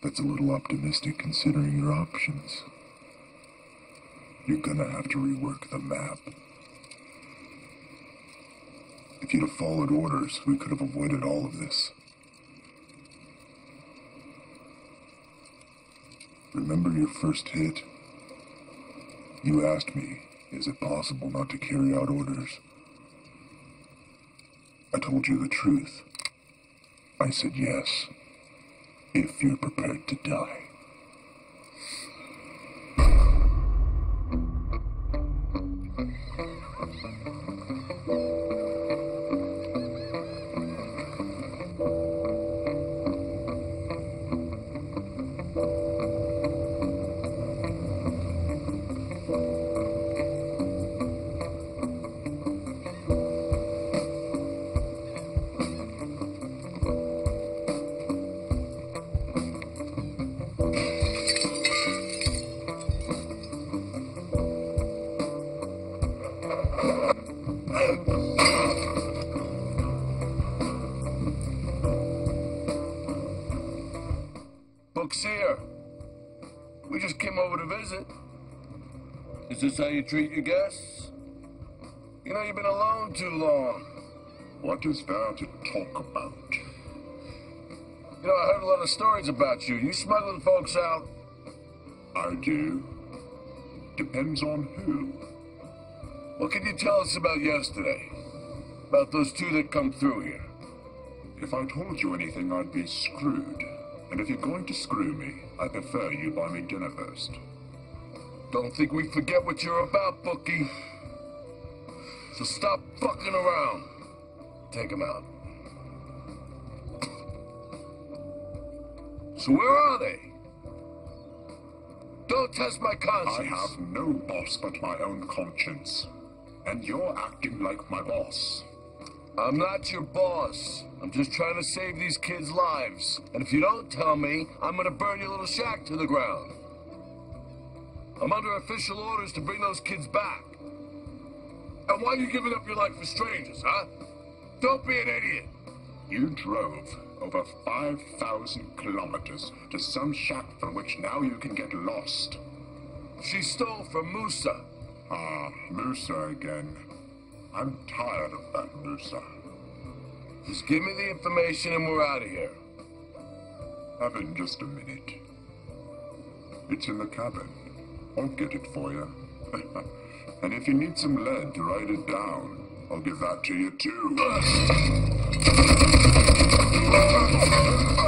That's a little optimistic considering your options. You're gonna have to rework the map. If you'd have followed orders, we could have avoided all of this. Remember your first hit? You asked me, is it possible not to carry out orders? I told you the truth. I said yes, if you're prepared to die. How you treat your guests? You know, you've been alone too long. What is there to talk about? You know, I heard a lot of stories about you. You smuggling folks out. I do. Depends on who. What can you tell us about yesterday? About those two that come through here? If I told you anything, I'd be screwed. And if you're going to screw me, I prefer you buy me dinner first. Don't think we forget what you're about, Bookie. So stop fucking around. Take him out. So where are they? Don't test my conscience. I have no boss but my own conscience. And you're acting like my boss. I'm not your boss. I'm just trying to save these kids' lives. And if you don't tell me, I'm gonna burn your little shack to the ground. I'm under official orders to bring those kids back. And why are you giving up your life for strangers, huh? Don't be an idiot. You drove over 5,000 kilometers to some shack from which now you can get lost. She stole from Musa. Ah, Musa again. I'm tired of that Musa. Just give me the information and we're out of here. Have in just a minute. It's in the cabin. I'll get it for you. and if you need some lead to write it down, I'll give that to you too.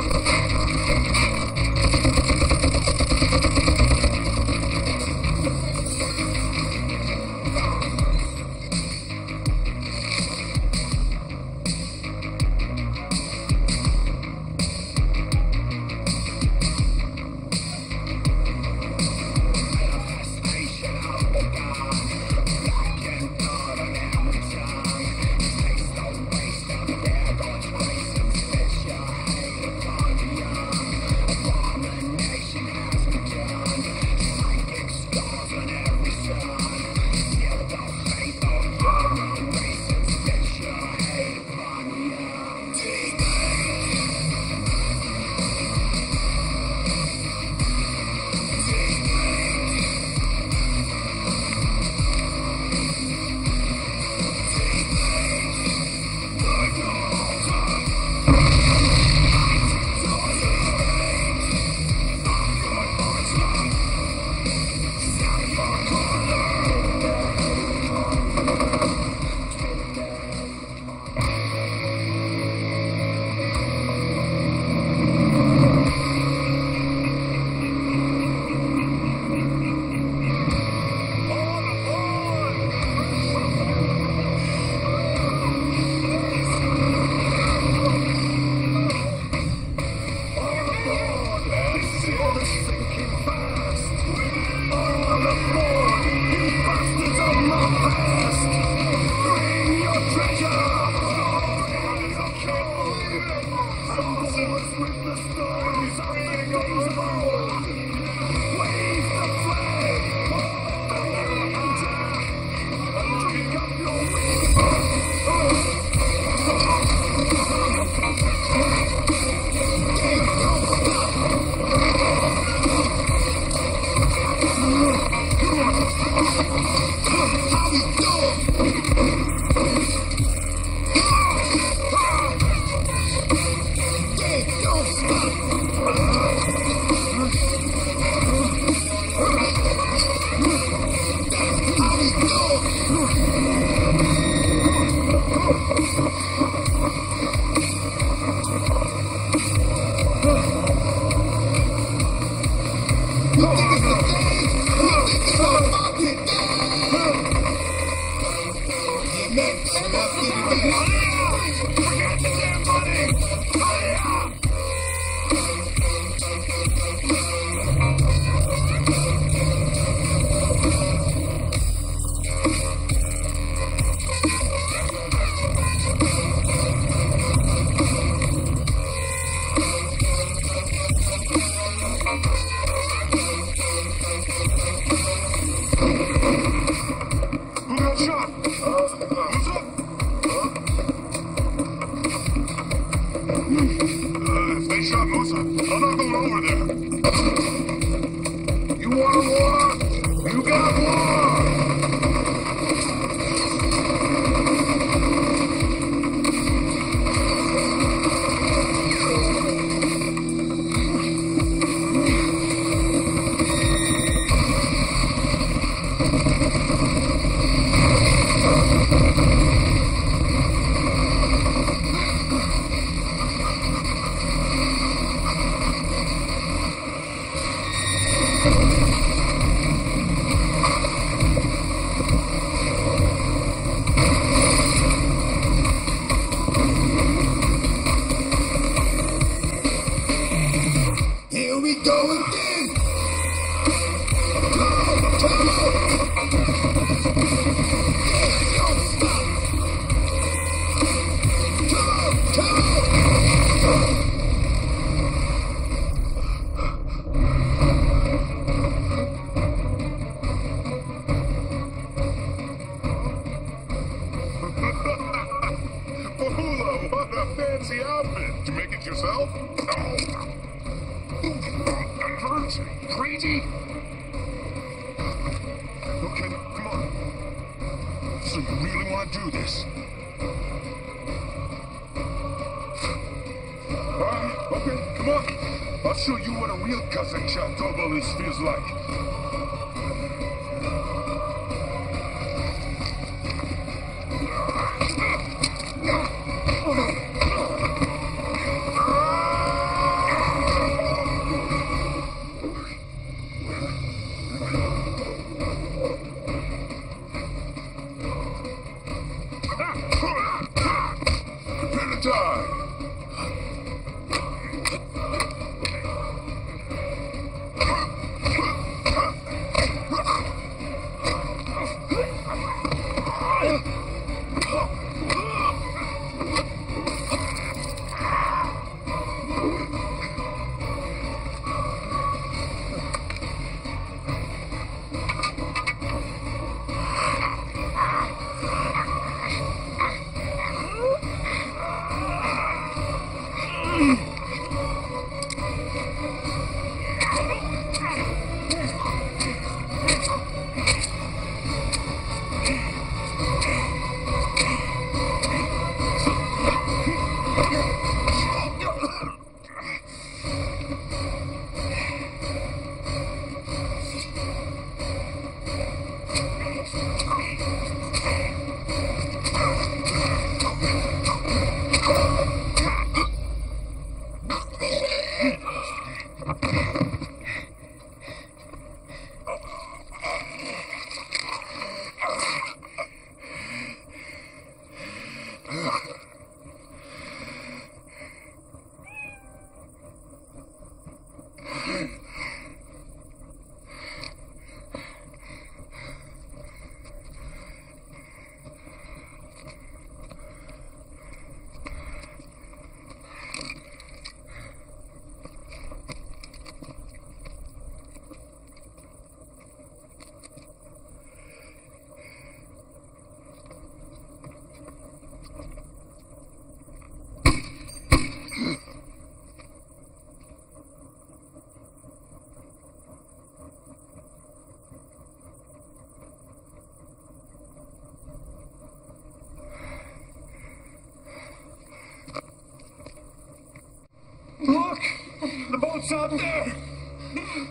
Out there!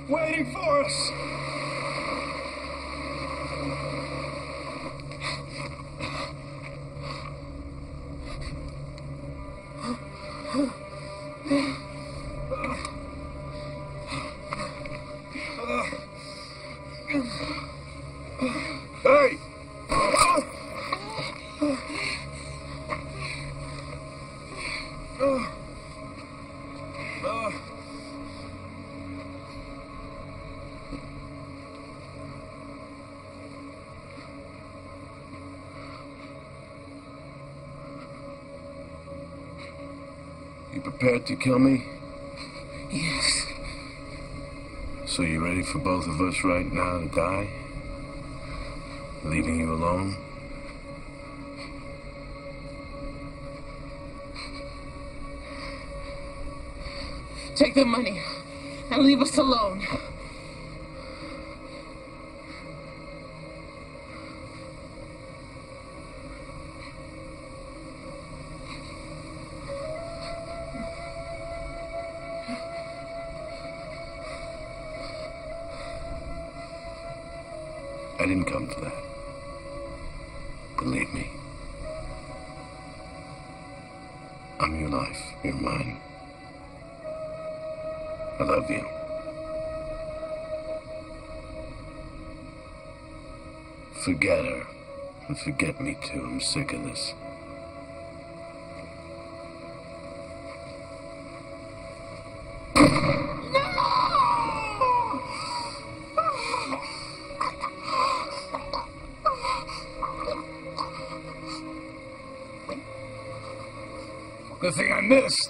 Waiting for us! Prepared to kill me? Yes. So you ready for both of us right now to die? Leaving you alone? Take the money and leave us alone. And forget me too. I'm sick of this. The thing I missed,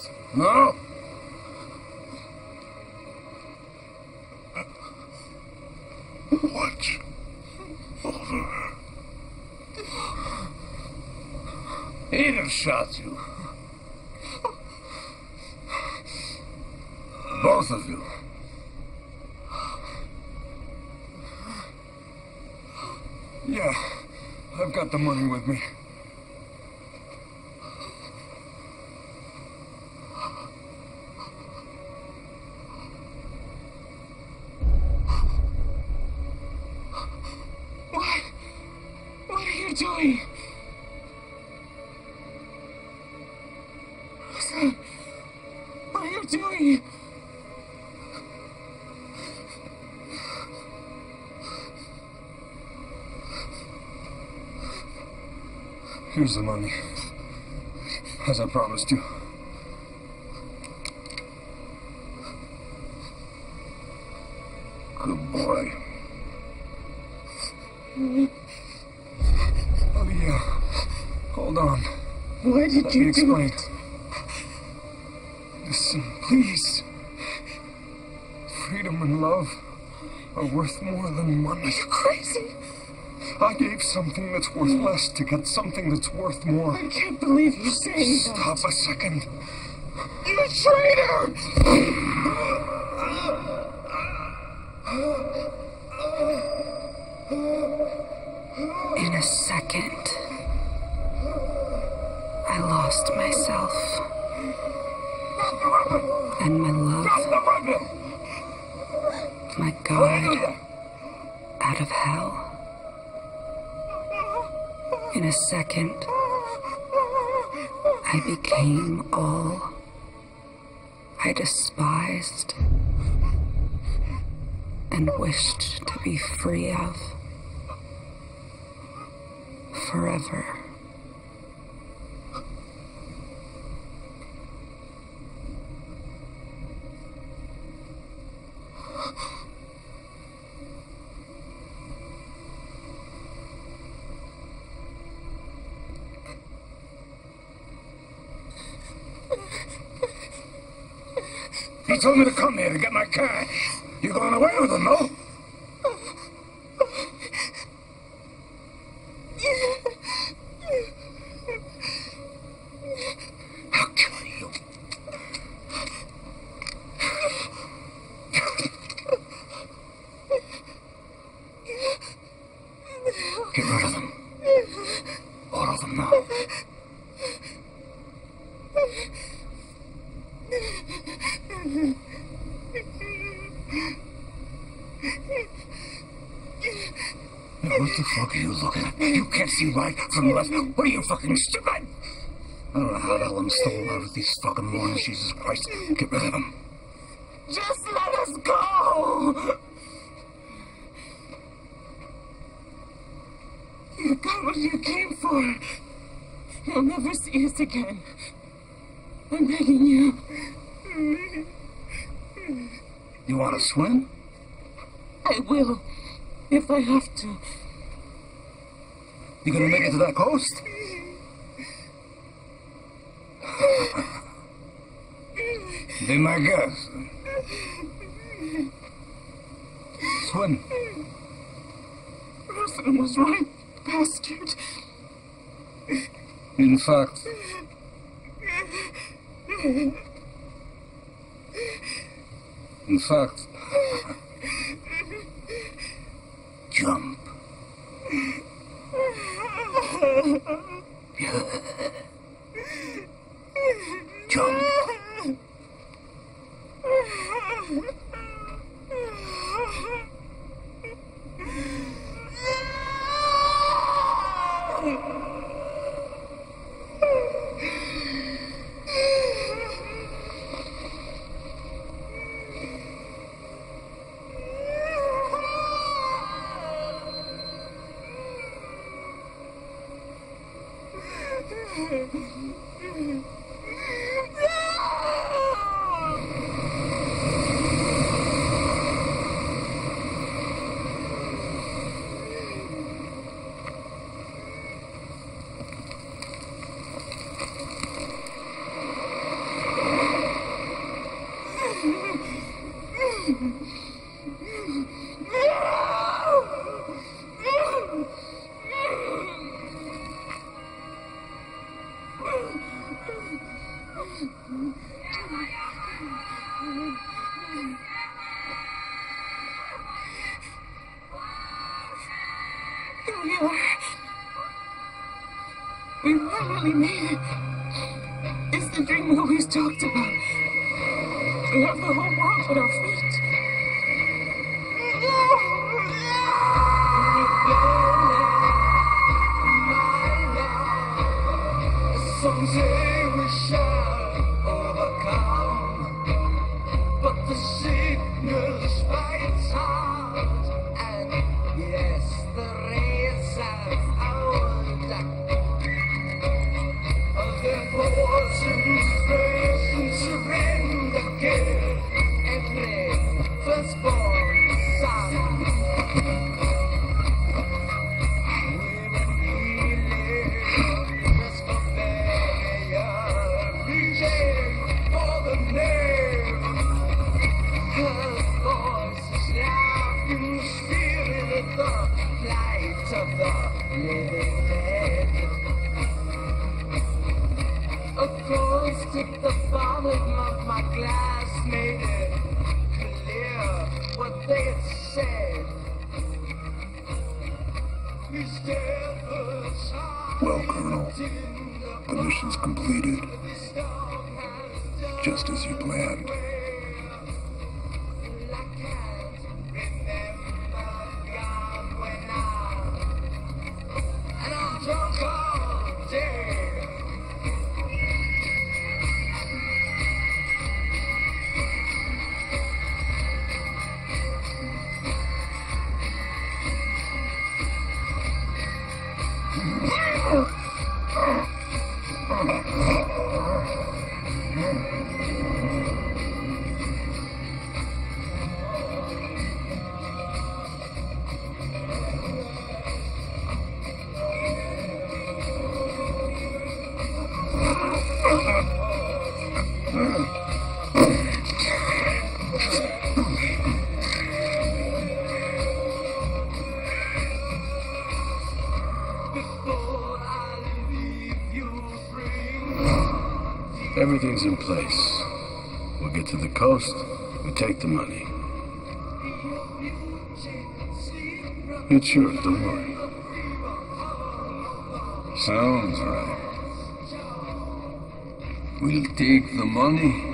Here's the money. As I promised you. Good boy. Mm-hmm. Oh, yeah. Hold on. What did Let you do? explain. Listen, something that's worth less to get something that's worth more. I can't believe you're saying Stop that. Stop a second. You traitor! I became all I despised and wished to be free of forever. told me to come here to get my cash. You going away with him, no? What are you fucking stupid? I don't know how the hell I'm still alive with these fucking morons, Jesus Christ. Get rid of them. Everything's in place. We'll get to the coast, we take the money. It's yours, don't worry. Sounds right. We'll take the money.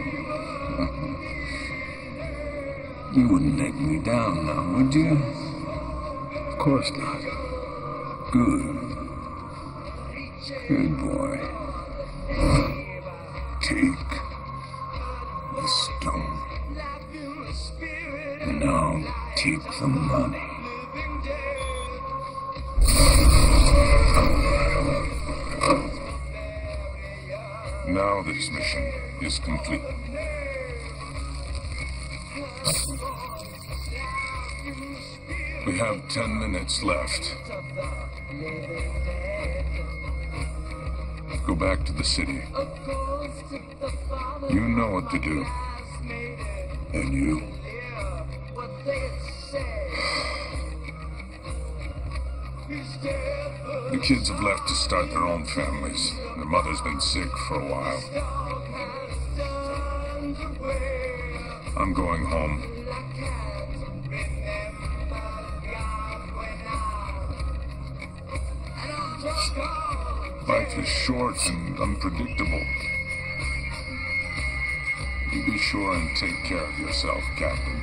You wouldn't take me down now, would you? Of course not. Good. Good boy. Take the stone. And now take the money. Now this mission is complete. We have ten minutes left. Go back to the city. You know what to do. And you? The kids have left to start their own families. Their mother's been sick for a while. I'm going home. Life is short and unpredictable. Sure and take care of yourself, Captain.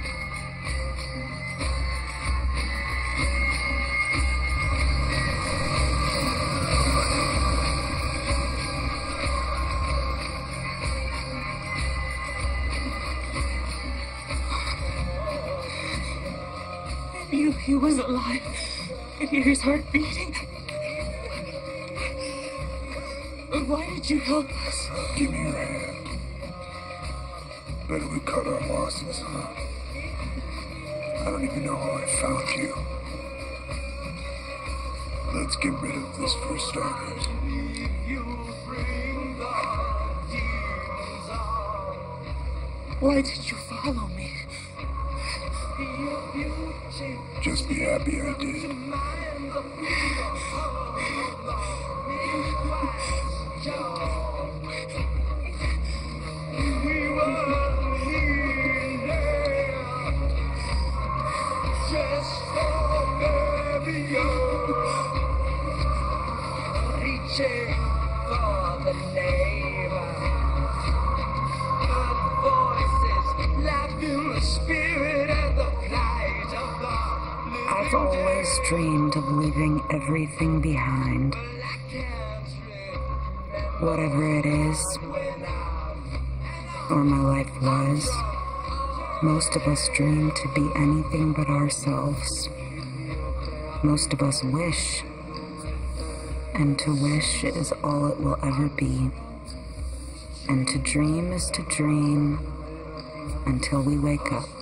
Knew he was alive. I could hear his heart beating. But why did you help us? Give me your cut our losses, huh? I don't even know how I found you. Let's get rid of this for starters. Why did you follow me? Just be happy I did. Or my life was, most of us dream to be anything but ourselves. Most of us wish, and to wish is all it will ever be. And to dream is to dream until we wake up.